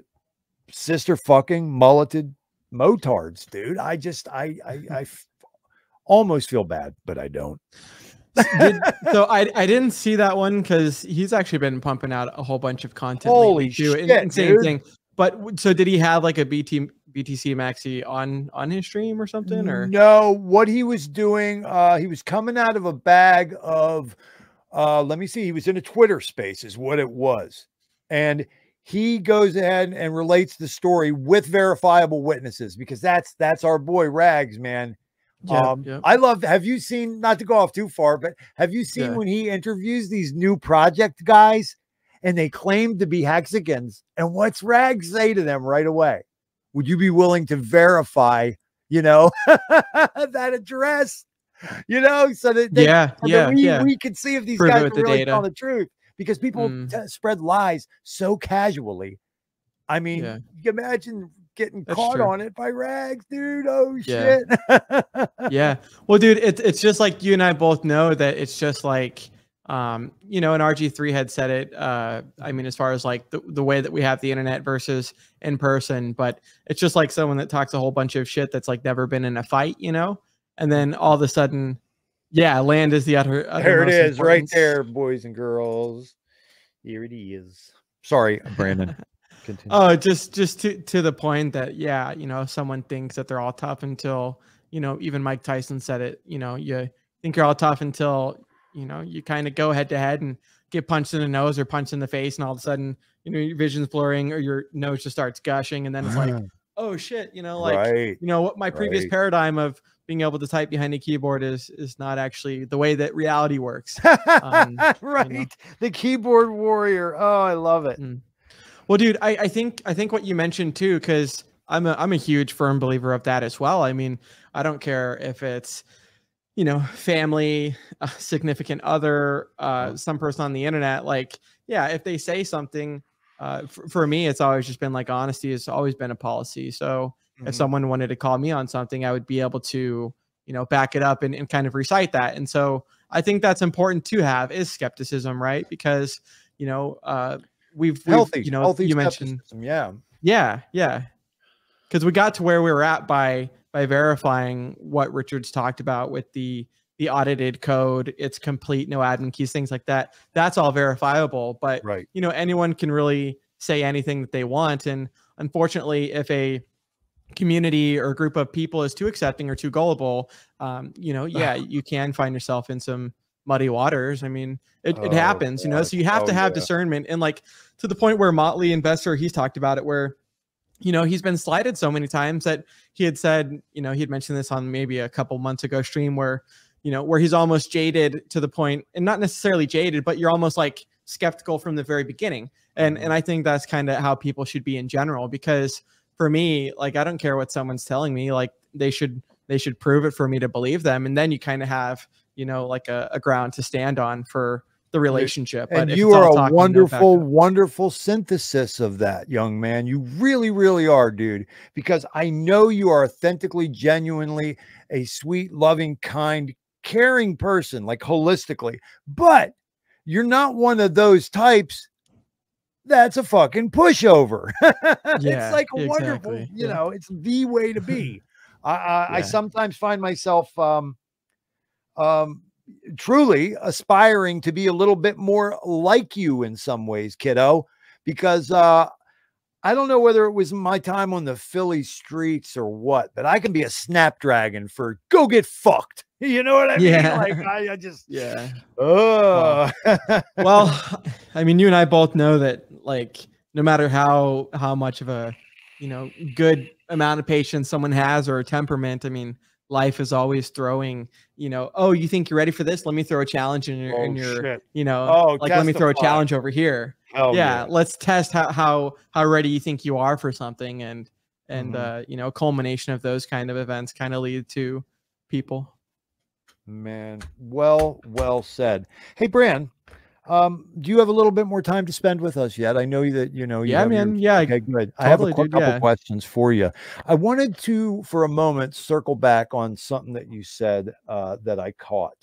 sister fucking, mulleted motards, dude. I just, I, I, I f- almost feel bad, but I don't. did, so I I didn't see that one because he's actually been pumping out a whole bunch of content. Holy too, shit! And, same dude. thing. But so did he have like a BT BTC Maxi on on his stream or something? Or no, what he was doing, uh, he was coming out of a bag of uh, let me see, he was in a Twitter space, is what it was. And he goes ahead and relates the story with verifiable witnesses because that's that's our boy Rags, man. Yep, um, yep. I love. Have you seen? Not to go off too far, but have you seen yeah. when he interviews these new project guys and they claim to be Hexicans? And what's Rags say to them right away? Would you be willing to verify, you know, that address? You know, so that they, yeah, yeah, that we, yeah. we can see if these Prove guys are really data. telling the truth because people mm. t- spread lies so casually. I mean, yeah. imagine getting That's caught true. on it by rags, dude. Oh yeah. shit. yeah. Well, dude, it's it's just like you and I both know that it's just like um, you know, and RG3 had said it. Uh, I mean, as far as like the, the way that we have the internet versus in person, but it's just like someone that talks a whole bunch of shit that's like never been in a fight, you know, and then all of a sudden, yeah, land is the utter. There it is, right there, boys and girls. Here it is. Sorry, Brandon. Oh, just just to to the point that yeah, you know, someone thinks that they're all tough until you know, even Mike Tyson said it. You know, you think you're all tough until you know, you kind of go head to head and get punched in the nose or punched in the face, and all of a sudden, you know, your vision's blurring or your nose just starts gushing, and then it's like, oh shit, you know, like right. you know what my previous right. paradigm of being able to type behind a keyboard is is not actually the way that reality works. Um, right, you know. the keyboard warrior. Oh, I love it. Mm. Well, dude, I, I think I think what you mentioned too, because I'm a I'm a huge firm believer of that as well. I mean, I don't care if it's you know, family, significant other, uh, some person on the internet, like, yeah, if they say something, uh, for, for me, it's always just been like honesty has always been a policy. So mm-hmm. if someone wanted to call me on something, I would be able to, you know, back it up and, and kind of recite that. And so I think that's important to have is skepticism, right? Because, you know, uh, we've, healthy, we've, you know, healthy you mentioned, yeah, yeah, yeah. Cause we got to where we were at by, by verifying what Richard's talked about with the the audited code, it's complete, no admin keys, things like that. That's all verifiable. But Right. you know, anyone can really say anything that they want. And unfortunately, if a community or group of people is too accepting or too gullible, um, you know, yeah, you can find yourself in some muddy waters. I mean, it, it Oh, happens, you know, so you have to Oh, have yeah. discernment and like to the point where Motley Investor, he's talked about it where, you know, he's been slighted so many times that he had said, you know, he had mentioned this on maybe a couple months ago stream where, you know, where he's almost jaded to the point and not necessarily jaded, but you're almost like skeptical from the very beginning. And Mhm. and I think that's kind of how people should be in general because for me, like I don't care what someone's telling me, like they should they should prove it for me to believe them and then you kind of have, you know, like a, a ground to stand on for the relationship. and if you are a and no wonderful wonderful synthesis of that young man you really really are dude because i know you are authentically genuinely a sweet loving kind caring person like holistically but you're not one of those types that's a fucking pushover Yeah, it's like a wonderful you yeah. know it's the way to be I, I, I sometimes find myself um um truly aspiring to be a little bit more like you in some ways, kiddo, because uh I don't know whether it was my time on the Philly streets or what, but I can be a snapdragon for go get fucked. You know what I mean? Yeah. Like I, I just Yeah. oh well i mean you and i both know that like no matter how how much of a you know good amount of patience someone has or a temperament i mean life is always throwing you know oh you think you're ready for this let me throw a challenge in your in Oh, your shit. you know Oh, like let me throw a challenge over here yeah, let's test how how how ready you think you are for something and and Mhm. uh you know culmination of those kind of events kind of lead to people Man, well, well said. Hey, Bran, um, do you have a little bit more time to spend with us yet? I know that you know. You yeah have your- man yeah Okay, good. I have a totally, dude, couple yeah. questions for you. I wanted to, for a moment, circle back on something that you said uh, that I caught.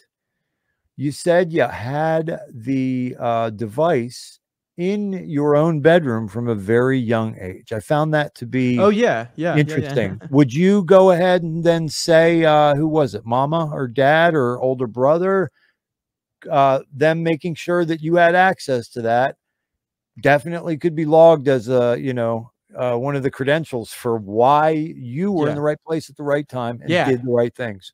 You said you had the uh, device in your own bedroom from a very young age. I found that to be oh yeah yeah yeah, yeah. interesting. Would you go ahead and then say uh, who was it, mama or dad or older brother? Uh, them making sure that you had access to that definitely could be logged as a you know uh, one of the credentials for why you were in the right place at the right time and Yeah. did the right things.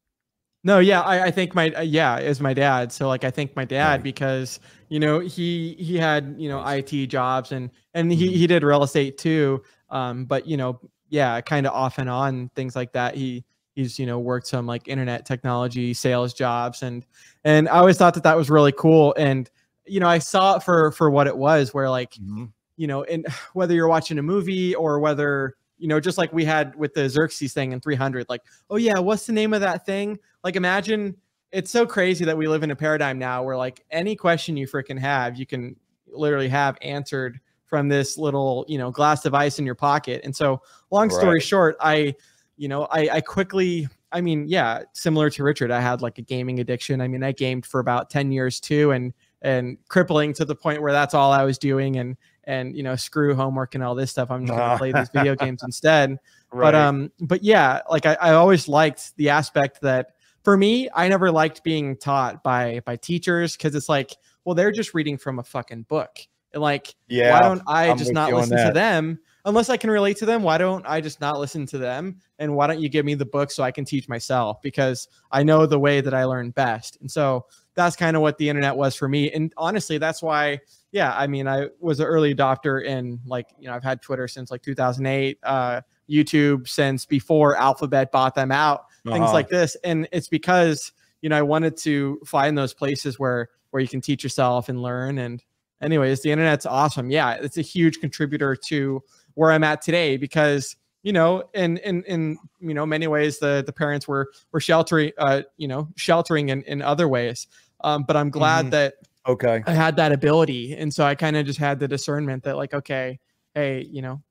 No, yeah, I, I think my uh, yeah is my dad. So like I think my dad Right. because you know he he had you know Nice. IT jobs and and he Mhm. he did real estate too. Um, but you know yeah, kind of off and on things like that. He he's you know worked some like internet technology sales jobs and and I always thought that that was really cool. And you know I saw it for for what it was, where like mm-hmm. you know, and whether you're watching a movie or whether, you know, just like we had with the Xerxes thing in 300, like, oh yeah, what's the name of that thing? Like, imagine it's so crazy that we live in a paradigm now where like any question you freaking have, you can literally have answered from this little, you know, glass device in your pocket. And so, long story Right. short, I, you know, I, I quickly, I mean, yeah, similar to Richard, I had like a gaming addiction. I mean, I gamed for about 10 years too, and and crippling to the point where that's all I was doing. And and you know, screw homework and all this stuff. I'm just gonna play these video games instead. Right. But um, but yeah, like I, I always liked the aspect that for me, I never liked being taught by by teachers because it's like, well, they're just reading from a fucking book. And like, yeah, why don't I I'm just not listen to them? Unless I can relate to them, why don't I just not listen to them? And why don't you give me the book so I can teach myself? Because I know the way that I learn best. And so that's kind of what the internet was for me. And honestly, that's why, yeah, I mean, I was an early adopter in like, you know, I've had Twitter since like 2008, uh, YouTube since before Alphabet bought them out, things Uh-huh. like this. And it's because, you know, I wanted to find those places where where you can teach yourself and learn. And anyways, the internet's awesome. Yeah, it's a huge contributor to where I'm at today because you know, in in in you know many ways the the parents were were sheltering, uh, you know, sheltering in in other ways. Um, but I'm glad Mhm. that okay. I had that ability, and so I kind of just had the discernment that like, okay, hey, you know,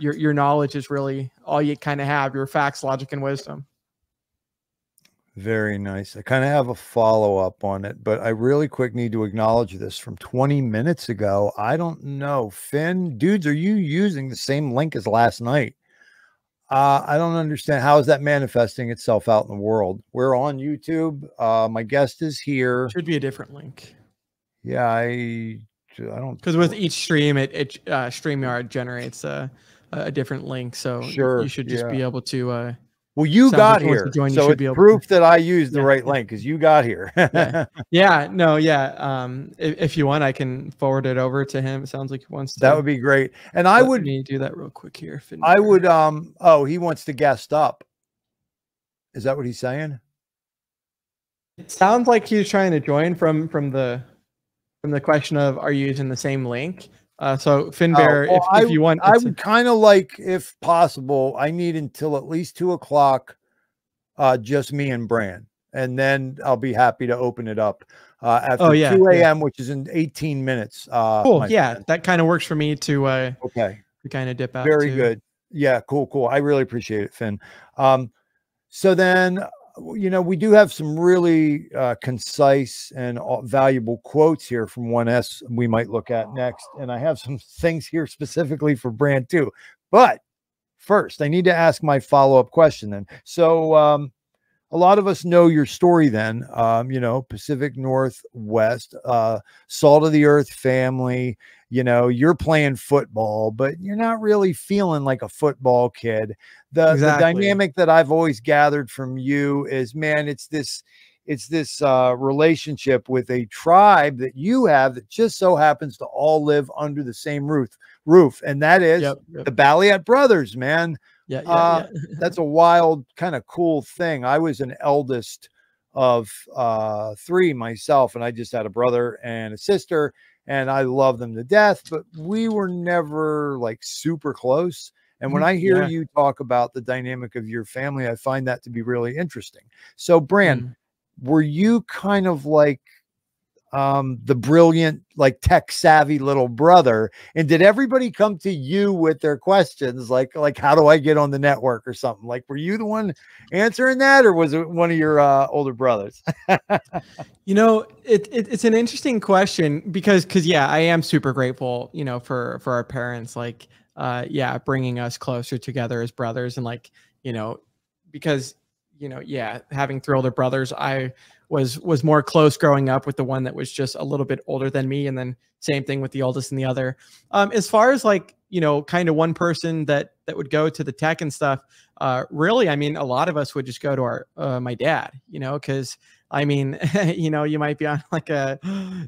your your knowledge is really all you kind of have. Your facts, logic, and wisdom. Very nice. I kind of have a follow up on it, but I really quick need to acknowledge this from 20 minutes ago. I don't know. Finn, dudes, are you using the same link as last night? Uh, I don't understand. How is that manifesting itself out in the world? We're on YouTube. Uh, my guest is here. Should be a different link. Yeah, I I don't because with each stream, it it uh, Streamyard generates a a different link. So sure, you should just yeah. be able to. Uh, well, you got like here, join, so it's proof that I used the yeah. right link because you got here. yeah. yeah, no, yeah. Um, if, if, you want, I can forward it over to him. It sounds like he wants to. That would be great, and I would do that real quick here. I would. Um. Oh, he wants to guest up. Is that what he's saying? It sounds like he's trying to join from from the from the question of are you using the same link? Uh, so Finbear, oh, well, if, if, you want, I would kind of like, if possible, I need until at least two o'clock, uh, just me and Bran, and then I'll be happy to open it up uh, after oh, yeah, 2 a.m., yeah. which is in 18 minutes. Uh, cool. Yeah, friend. that kind of works for me to uh, okay to kind of dip out. Very too. good. Yeah, cool, cool. I really appreciate it, Finn. Um, so then you know, we do have some really uh, concise and valuable quotes here from 1S we might look at next. And I have some things here specifically for Bran two. But first, I need to ask my follow up question then. So, um, a lot of us know your story then, um, you know, Pacific Northwest, uh, salt of the earth family, you know, you're playing football, but you're not really feeling like a football kid. The, exactly. the dynamic that I've always gathered from you is, man, it's this, it's this uh, relationship with a tribe that you have that just so happens to all live under the same roof, roof, and that is yep, yep. the Balliet brothers, man. Yeah, yeah, uh, yeah. that's a wild kind of cool thing. I was an eldest of uh, three myself, and I just had a brother and a sister, and I love them to death, but we were never like super close. And when Mhm. I hear Yeah. you talk about the dynamic of your family, I find that to be really interesting. So, Bran, Mm. were you kind of like um the brilliant like tech savvy little brother and did everybody come to you with their questions like like how do i get on the network? or something like were you the one answering that or was it one of your uh older brothers? You know, it, it it's an interesting question because because yeah, I am super grateful, you know, for for our parents, like uh yeah, bringing us closer together as brothers and like you know because you know yeah, having three older brothers, I was was more close growing up with the one that was just a little bit older than me, and then same thing with the oldest and the other. Um, as far as like you know, kind of one person that that would go to the tech and stuff, uh, really, I mean, a lot of us would just go to our uh, my dad, you know, because I mean, you know, you might be on like a,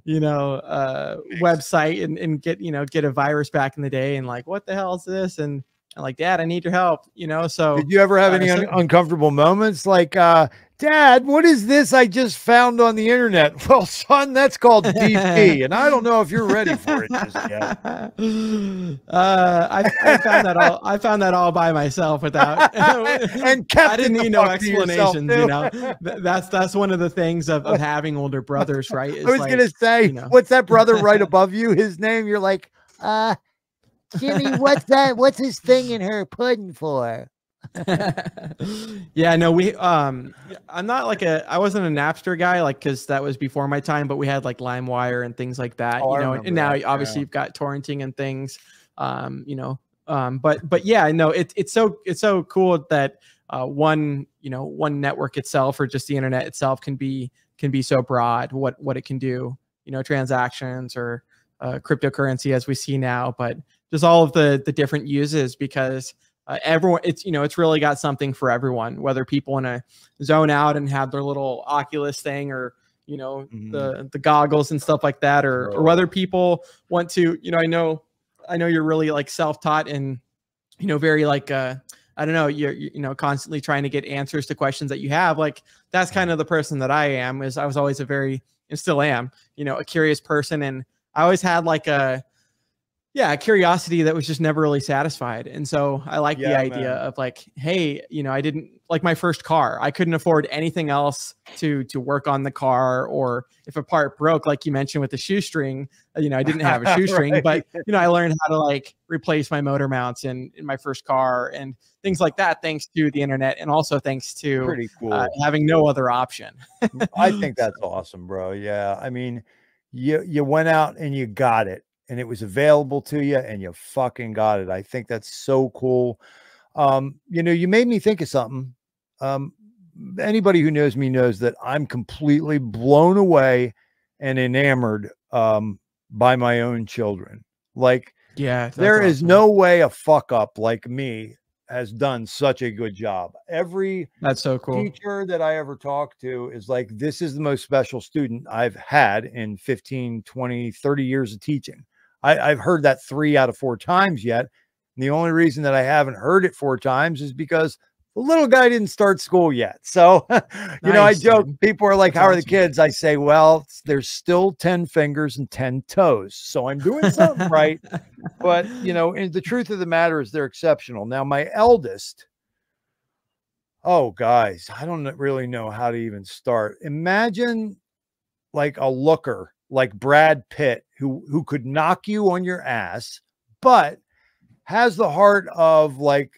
you know, uh, website and, and get, you know, get a virus back in the day and like, what the hell is this? And, and like, dad, I need your help, you know? So did you ever have uh, any so- un- uncomfortable moments like uh dad what is this i just found on the internet well son that's called dp and i don't know if you're ready for it just yet uh, I, I found that all, I found that all by myself without, and kept I didn't need no fuck to yourself, explanations, you know, that's, that's one of the things of, of having older brothers, right? I was like, gonna say, you know. what's that brother right above you? His name? You're like, uh, Jimmy. What's that? What's his thing in her pudding for? yeah, no, we um I'm not like a I wasn't a Napster guy, like because that was before my time, but we had like LimeWire and things like that, Oh, you know, and now that, obviously yeah. you've got torrenting and things. Um, you know, um, but but yeah, no, it's it's so it's so cool that uh one, you know, one network itself or just the internet itself can be can be so broad what what it can do, you know, transactions or uh, cryptocurrency as we see now, but just all of the the different uses because uh, everyone it's you know it's really got something for everyone whether people want to zone out and have their little oculus thing or you know Mhm. the the goggles and stuff like that or or whether people want to you know i know i know you're really like self-taught and you know very like uh i don't know you're you know constantly trying to get answers to questions that you have like that's kind of the person that i am is i was always a very and still am you know a curious person and i always had like a yeah a curiosity that was just never really satisfied and so i like the idea man. of like hey you know i didn't like my first car i couldn't afford anything else to to work on the car or if a part broke like you mentioned with the shoestring uh, you know i didn't have a shoestring but you know i learned how to like replace my motor mounts in in my first car and things like that thanks to the internet and also thanks to Pretty cool. uh, having no other option I think that's awesome, bro. Yeah. I mean, you you went out and you got it and it was available to you and you fucking got it. I think that's so cool. Um, you know, you made me think of something. Um, anybody who knows me knows that I'm completely blown away and enamored um, by my own children. Like, yeah, there is awesome. no way a fuck up like me has done such a good job. Every that's so cool teacher that I ever talked to is like, this is the most special student I've had in 15, 20, 30 years of teaching. I, I've heard that three out of four times yet. And the only reason that I haven't heard it four times is because the little guy didn't start school yet. So, you nice, know, I joke, people are like, That's How awesome. are the kids? I say, Well, there's still 10 fingers and 10 toes. So I'm doing something right. But, you know, and the truth of the matter is they're exceptional. Now, my eldest, oh, guys, I don't really know how to even start. Imagine like a looker like Brad Pitt who who could knock you on your ass, but has the heart of like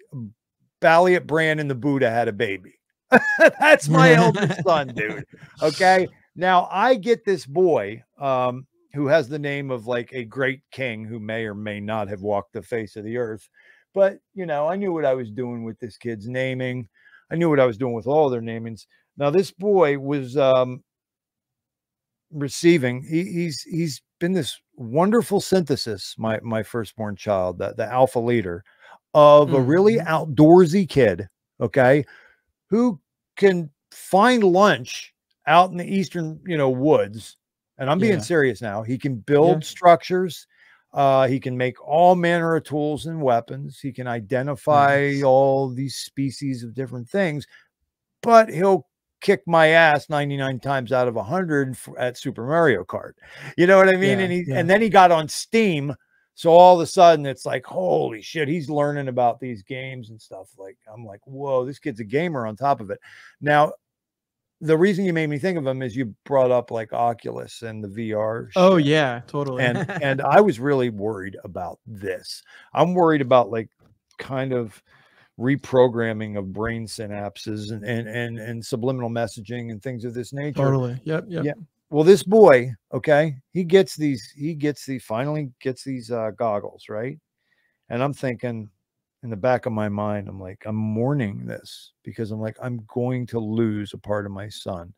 Balliet Bran and the Buddha had a baby. That's my eldest son, dude. Okay. Now I get this boy um, who has the name of like a great king who may or may not have walked the face of the earth. But, you know, I knew what I was doing with this kid's naming. I knew what I was doing with all their namings. Now, this boy was um, receiving, he, he's he's been this wonderful synthesis, my my firstborn child, the, the alpha leader of a really mm-hmm. outdoorsy kid, okay, who can find lunch out in the eastern, you know, woods. And I'm being yeah. serious now. He can build yeah. structures. Uh, he can make all manner of tools and weapons. He can identify nice. all these species of different things, but he'll kick my ass 99 times out of 100 at Super Mario Kart. You know what I mean? Yeah, and he and then he got on Steam so all of a sudden, it's like, holy shit, he's learning about these games and stuff. Like, I'm like, whoa, this kid's a gamer on top of it. Now, the reason you made me think of him is you brought up like Oculus and the VR. Oh yeah, totally. and and I was really worried about this. I'm worried about like kind of reprogramming of brain synapses and and and, and subliminal messaging and things of this nature. Totally. Yep. Yep. Yeah well this boy okay he gets these he gets the finally gets these uh goggles right and i'm thinking in the back of my mind i'm like i'm mourning this because i'm like i'm going to lose a part of my son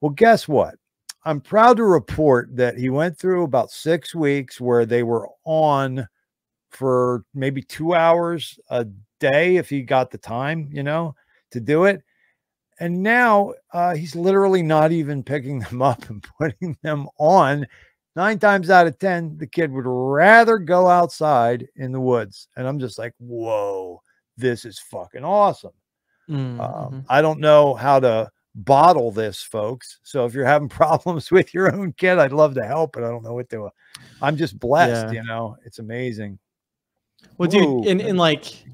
well guess what i'm proud to report that he went through about six weeks where they were on for maybe two hours a day if he got the time you know to do it and now uh, he's literally not even picking them up and putting them on. Nine times out of 10, the kid would rather go outside in the woods. And I'm just like, whoa, this is fucking awesome. Mm, um, mm-hmm. Um, I don't know how to bottle this, folks. So if you're having problems with your own kid, I'd love to help, but I don't know what to. I'm just blessed, yeah. you know, it's amazing. Well, dude, in, in like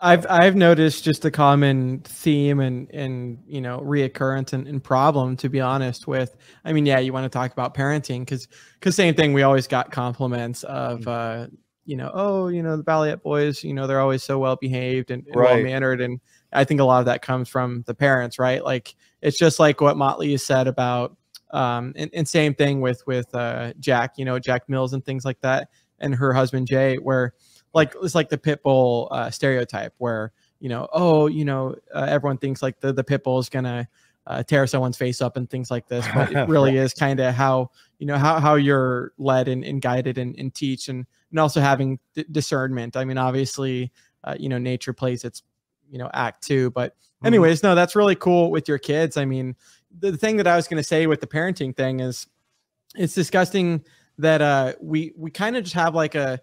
I've I've noticed just a common theme and and you know reoccurrence and, and problem to be honest with. I mean, yeah, you want to talk about parenting because because same thing. We always got compliments of mm. uh, you know oh you know the Balliet boys you know they're always so well behaved and, and right. well mannered and I think a lot of that comes from the parents, right? Like it's just like what Motley said about um and, and same thing with with uh Jack, you know Jack Mills and things like that, and her husband Jay, where like it's like the pit bull uh, stereotype where you know oh you know uh, everyone thinks like the the pit bull is gonna uh, tear someone's face up and things like this but it really is kind of how you know how, how you're led and, and guided and, and teach and and also having d- discernment i mean obviously uh, you know nature plays its you know act too but mm-hmm. anyways mm-hmm. no that's really cool with your kids i mean the, the thing that i was going to say with the parenting thing is it's disgusting that uh we we kind of just have like a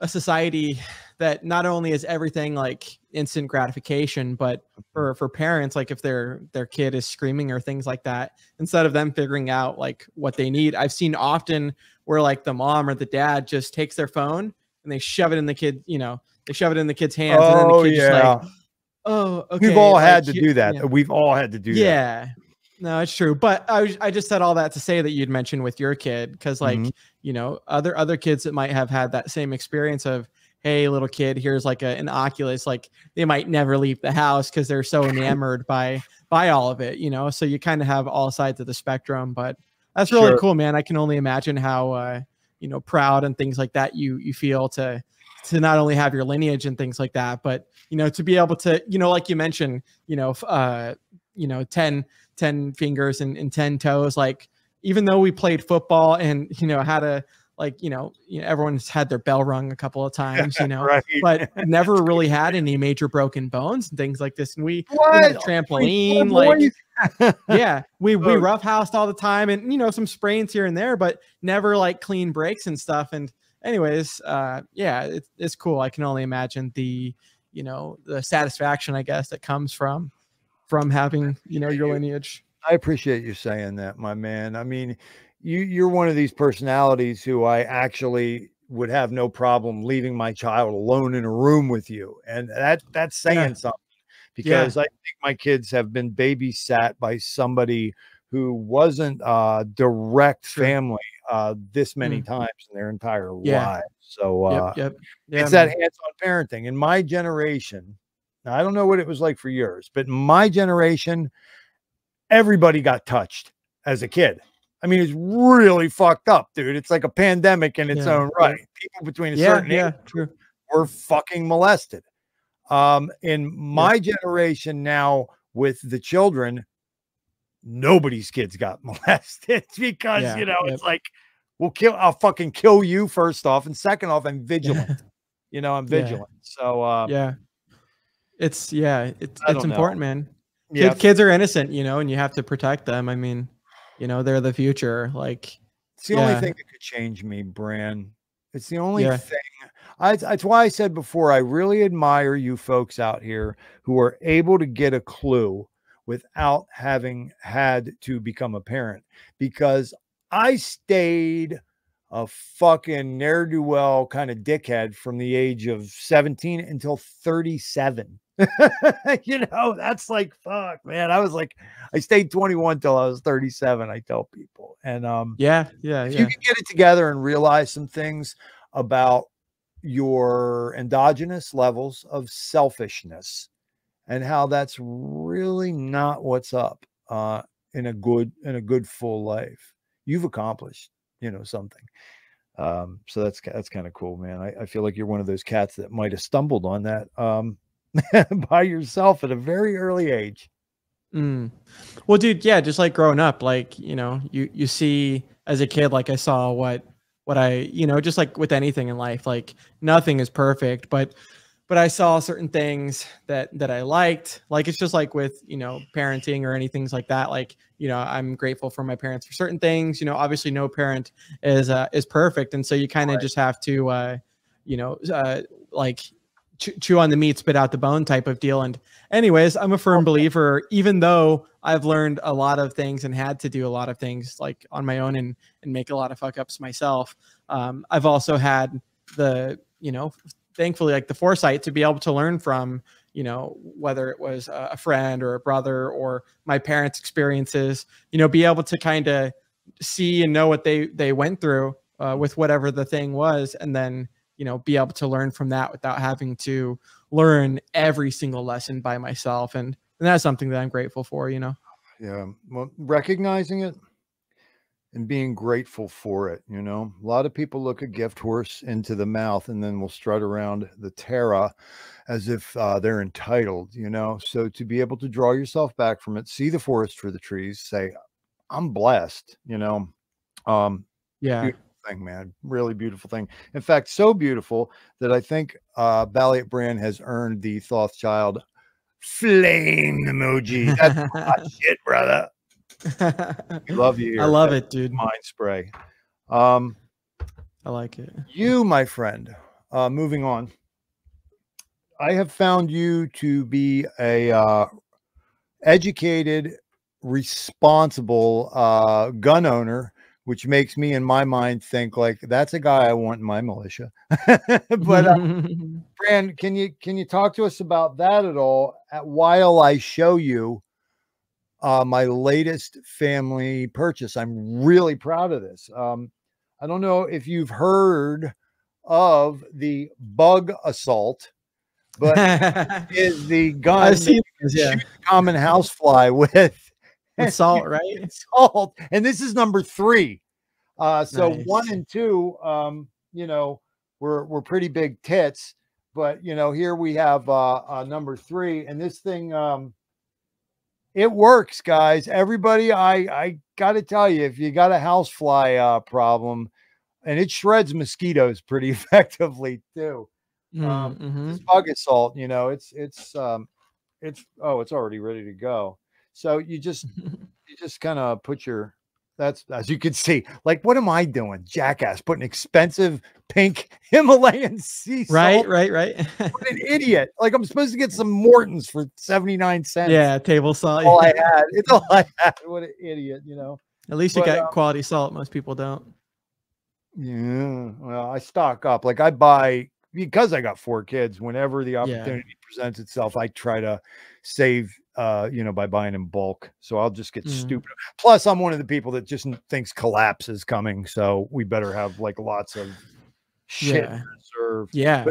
a society that not only is everything like instant gratification but mm-hmm. for for parents like if their their kid is screaming or things like that instead of them figuring out like what they need i've seen often where like the mom or the dad just takes their phone and they shove it in the kid you know they shove it in the kid's hands oh, and then the oh, kid yeah. just like oh okay we've all like, had to do that know, we've all had to do that. yeah that. No, it's true. But I, I just said all that to say that you'd mentioned with your kid, because like mm-hmm. you know, other other kids that might have had that same experience of, hey, little kid, here's like a, an Oculus, like they might never leave the house because they're so enamored by by all of it, you know. So you kind of have all sides of the spectrum. But that's really sure. cool, man. I can only imagine how uh, you know proud and things like that you you feel to to not only have your lineage and things like that, but you know, to be able to, you know, like you mentioned, you know, uh, you know, 10, 10 fingers and, and 10 toes, like even though we played football and, you know, had a, like, you know, you know, everyone's had their bell rung a couple of times, you know, right. but never really had any major broken bones and things like this. And we, we trampoline, like, yeah, we we roughhoused all the time, and you know some sprains here and there, but never like clean breaks and stuff. And anyways, uh, yeah, it's it's cool. I can only imagine the you know the satisfaction, I guess, that comes from from having you know your lineage. I appreciate you saying that, my man. I mean, you you're one of these personalities who I actually would have no problem leaving my child alone in a room with you, and that that's saying yeah. something because yeah. I think my kids have been babysat by somebody who wasn't uh direct family uh this many mm. times in their entire yeah. lives. So uh yep, yep. it's that hands-on parenting. In my generation, I don't know what it was like for yours, but my generation, everybody got touched as a kid. I mean, it's really fucked up, dude. It's like a pandemic in its yeah. own right. People between a yeah, certain yeah, age true. were fucking molested. Um, in my yeah. generation now with the children, nobody's kids got molested because you know it's like we'll kill I'll fucking kill you first off, and second off, I'm vigilant. you know, I'm vigilant. So uh yeah. It's yeah, it's it's important, know. man. Yeah. Kid, kids are innocent, you know, and you have to protect them. I mean, you know, they're the future. Like it's the yeah. only thing that could change me, Bran. It's the only thing I, that's why I said before, I really admire you folks out here who are able to get a clue without having had to become a parent because I stayed a fucking ne'er do well kind of dickhead from the age of 17 until 37. you know, that's like fuck, man. I was like, I stayed 21 till I was 37. I tell people, and um, yeah, yeah, if yeah. you can get it together and realize some things about your endogenous levels of selfishness and how that's really not what's up uh, in a good in a good full life you've accomplished you know something um, so that's that's kind of cool man I, I, feel like you're one of those cats that might have stumbled on that um, by yourself at a very early age mm. well dude yeah just like growing up like you know you you see as a kid like i saw what what I, you know, just like with anything in life, like nothing is perfect, but but I saw certain things that that I liked. Like it's just like with, you know, parenting or anything like that. Like, you know, I'm grateful for my parents for certain things. You know, obviously no parent is uh is perfect. And so you kind of right. just have to uh, you know, uh like chew on the meat, spit out the bone type of deal. And anyways, I'm a firm believer, even though I've learned a lot of things and had to do a lot of things like on my own and, and make a lot of fuck ups myself. Um, I've also had the, you know, thankfully like the foresight to be able to learn from, you know, whether it was a friend or a brother or my parents' experiences, you know, be able to kind of see and know what they, they went through uh, with whatever the thing was. And then, you know be able to learn from that without having to learn every single lesson by myself. And, and that's something that i'm grateful for you know? Yeah well recognizing it and being grateful for it you know? A lot of people look a gift horse into the mouth and then will strut around the terra as if uh, they're entitled you know? So to be able to draw yourself back from it see the forest for the trees say i'm blessed you know? Um yeah thing, man. Really beautiful thing. In fact, so beautiful that I think uh Balliet Bran has earned the Thothschild flame emoji. That's shit, brother. love you. Here. I love That's it, dude. Mind spray. Um I like it. You, my friend, uh moving on. I have found you to be a uh educated, responsible uh gun owner which makes me in my mind think like that's a guy I want in my militia. but uh, Bran, can you can you talk to us about that at all? At, while I show you uh, my latest family purchase, I'm really proud of this. Um, I don't know if you've heard of the bug assault, but is the gun I've seen this, yeah. common housefly with salt, right? Salt. And this is number three. Uh, so nice. one and two, um, you know, we're we're pretty big tits. But you know, here we have uh, uh number three, and this thing um it works, guys. Everybody, I I gotta tell you, if you got a housefly uh problem, and it shreds mosquitoes pretty effectively too. Mm, Um, mhm. this Bug-A-Salt, you know, it's it's um it's oh, it's already ready to go. So you just you just kind of put your that's as you can see, like what am I doing? Jackass putting expensive pink Himalayan sea salt. right, right, right. What an idiot. Like I'm supposed to get some Mortons for 79 cents. yeah, table salt. All I had. It's all I had. What an idiot, you know. At least you but, got um, quality salt. Most people don't. Yeah. Well, I stock up. Like I buy because I got four kids, whenever the opportunity presents itself, I try to save uh, you know, by buying in bulk. So I'll just get Mhm. stupid. Plus, I'm one of the people that just thinks collapse is coming. So we better have like lots of shit Yeah. reserved. Yeah.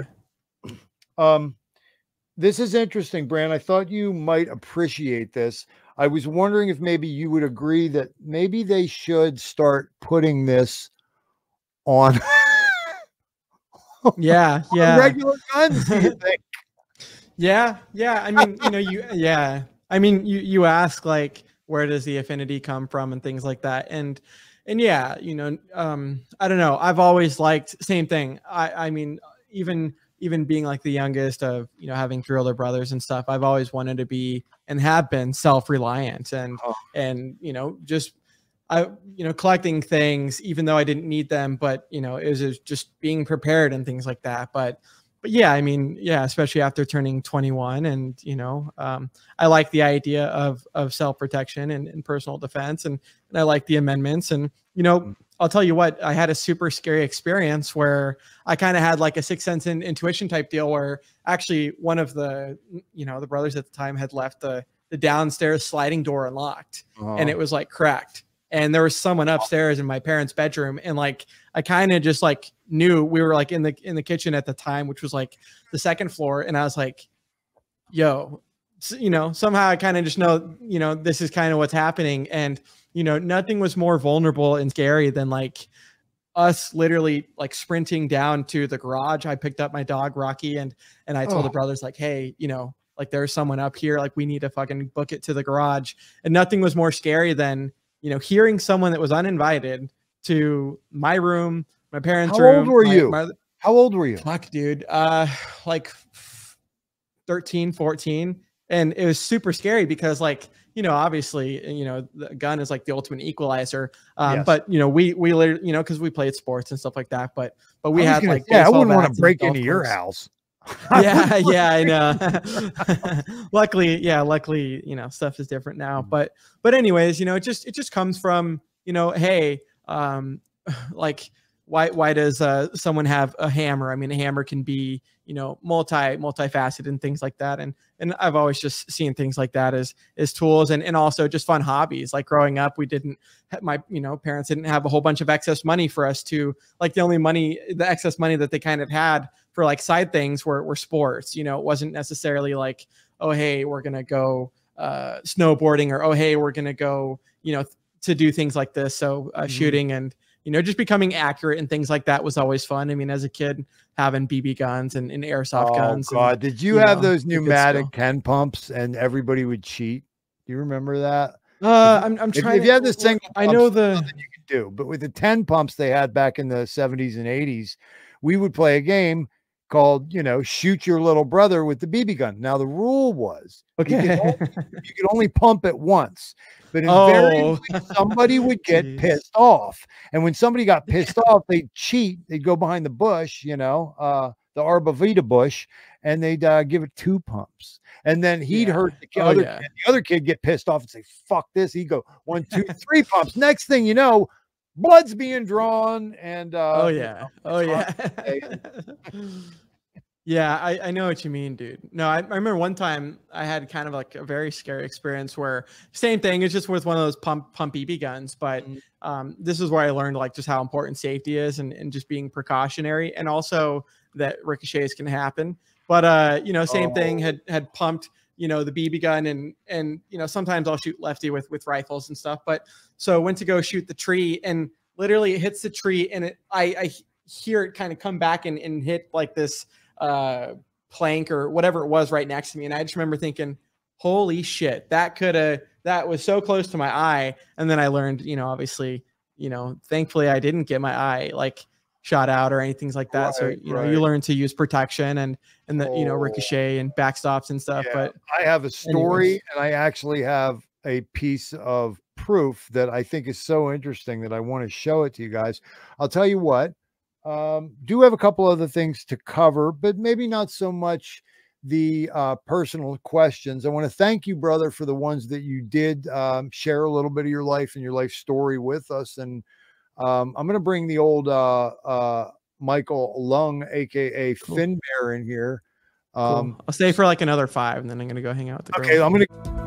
Um, this is interesting, Bran. I thought you might appreciate this. I was wondering if maybe you would agree that maybe they should start putting this on, yeah. on Yeah. regular guns. Do you think? Yeah, yeah. I mean, you know, you yeah. I mean, you you ask like where does the affinity come from and things like that. And and yeah, you know, um I don't know. I've always liked same thing. I I mean, even even being like the youngest of, you know, having three older brothers and stuff, I've always wanted to be and have been self-reliant and Oh. and you know, just I you know, collecting things even though I didn't need them, but you know, it was just- just being prepared and things like that. But but yeah, I mean, yeah, especially after turning 21, and you know, um, I like the idea of of self protection and, and personal defense, and and I like the amendments, and you know, I'll tell you what, I had a super scary experience where I kind of had like a sixth sense and intuition type deal, where actually one of the you know the brothers at the time had left the the downstairs sliding door unlocked, and Oh, it was like cracked and there was someone upstairs in my parents bedroom and like i kind of just like knew we were like in the in the kitchen at the time which was like the second floor and i was like yo you know somehow i kind of just know you know this is kind of what's happening and you know nothing was more vulnerable and scary than like us literally like sprinting down to the garage i picked up my dog rocky and and i told the Oh. brothers like hey you know like there's someone up here like we need to fucking book it to the garage and nothing was more scary than you know hearing someone that was uninvited to my room my parents How old were my- you? my- How old were you? fuck dude uh like 13 14 and it was super scary because like you know obviously you know the gun is like the ultimate equalizer um Yes. but you know we we literally you know because we played sports and stuff like that but but we had gonna like yeah, I wouldn't want to break into your house. yeah yeah i know luckily yeah luckily you know stuff is different now Mhm. but but anyways you know it just it just comes from you know hey um like why why does uh someone have a hammer? I mean a hammer can be you know multi multifaceted and things like that. And and i've always just seen things like that as as tools and and also just fun hobbies. Like growing up we didn't my you know parents didn't have a whole bunch of excess money for us to like the only money the excess money that they kind of had for like side things were, were sports. You know it wasn't necessarily like oh hey we're gonna go uh snowboarding or oh hey we're gonna go you know to do things like this so uh, Mhm. shooting and you know just becoming accurate and things like that was always fun i mean as a kid having bb guns and, and airsoft Oh guns and- God! Did you, you have know, those pneumatic. Ken pumps and everybody would cheat? Do you remember that? uh i'm, I'm If, trying if to- you have this thing, i know the you could do. But with the ten pumps they had back in the seventies and eighties, we would play a game called, you know, shoot your little brother with the BB gun. Now the rule was okay you could only pump it once, but oh somebody would get pissed off. And when somebody got pissed off, they'd cheat. They'd go behind the bush, you know, uh, the arborvitae bush, and they'd uh, give it two pumps. And then he'd Yeah. hurt the Oh, other yeah. kid. The other kid get pissed off and say, "Fuck this." He'd go one, two, three pumps. Next thing you know, blood's being drawn, and uh, oh yeah oh yeah hard to say. yeah I, I know what you mean dude no I, I remember one time i had kind of like a very scary experience where same thing it's just with one of those pump pump bb guns but Mhm. um, this is where i learned like just how important safety is and, and just being precautionary and also that ricochets can happen but uh you know same thing Oh. had had pumped you know the bb gun and and you know sometimes i'll shoot lefty with with rifles and stuff but so went to go shoot the tree and literally it hits the tree and it i i hear it kind of come back and, and hit like this uh, plank or whatever it was right next to me. And I just remember thinking, holy shit, that could have, that was so close to my eye. And then I learned, you know, obviously, you know, thankfully I didn't get my eye like shot out or anything like that. Right, so, you know, you learn to use protection and, and the, oh. you know, ricochet and backstops and stuff. Yeah. But I have a story anyways. and I actually have a piece of proof that I think is so interesting that I want to show it to you guys. I'll tell you what, um, do have a couple other things to cover, but maybe not so much the uh, personal questions. I want to thank you, brother, for the ones that you did um, share a little bit of your life and your life story with us. And um, I'm going to bring the old uh, uh, Michael Lung, aka cool. Finn Bear, in here. Um, cool. I'll stay for like another five, and then I'm going to go hang out with the Okay, I'm going to.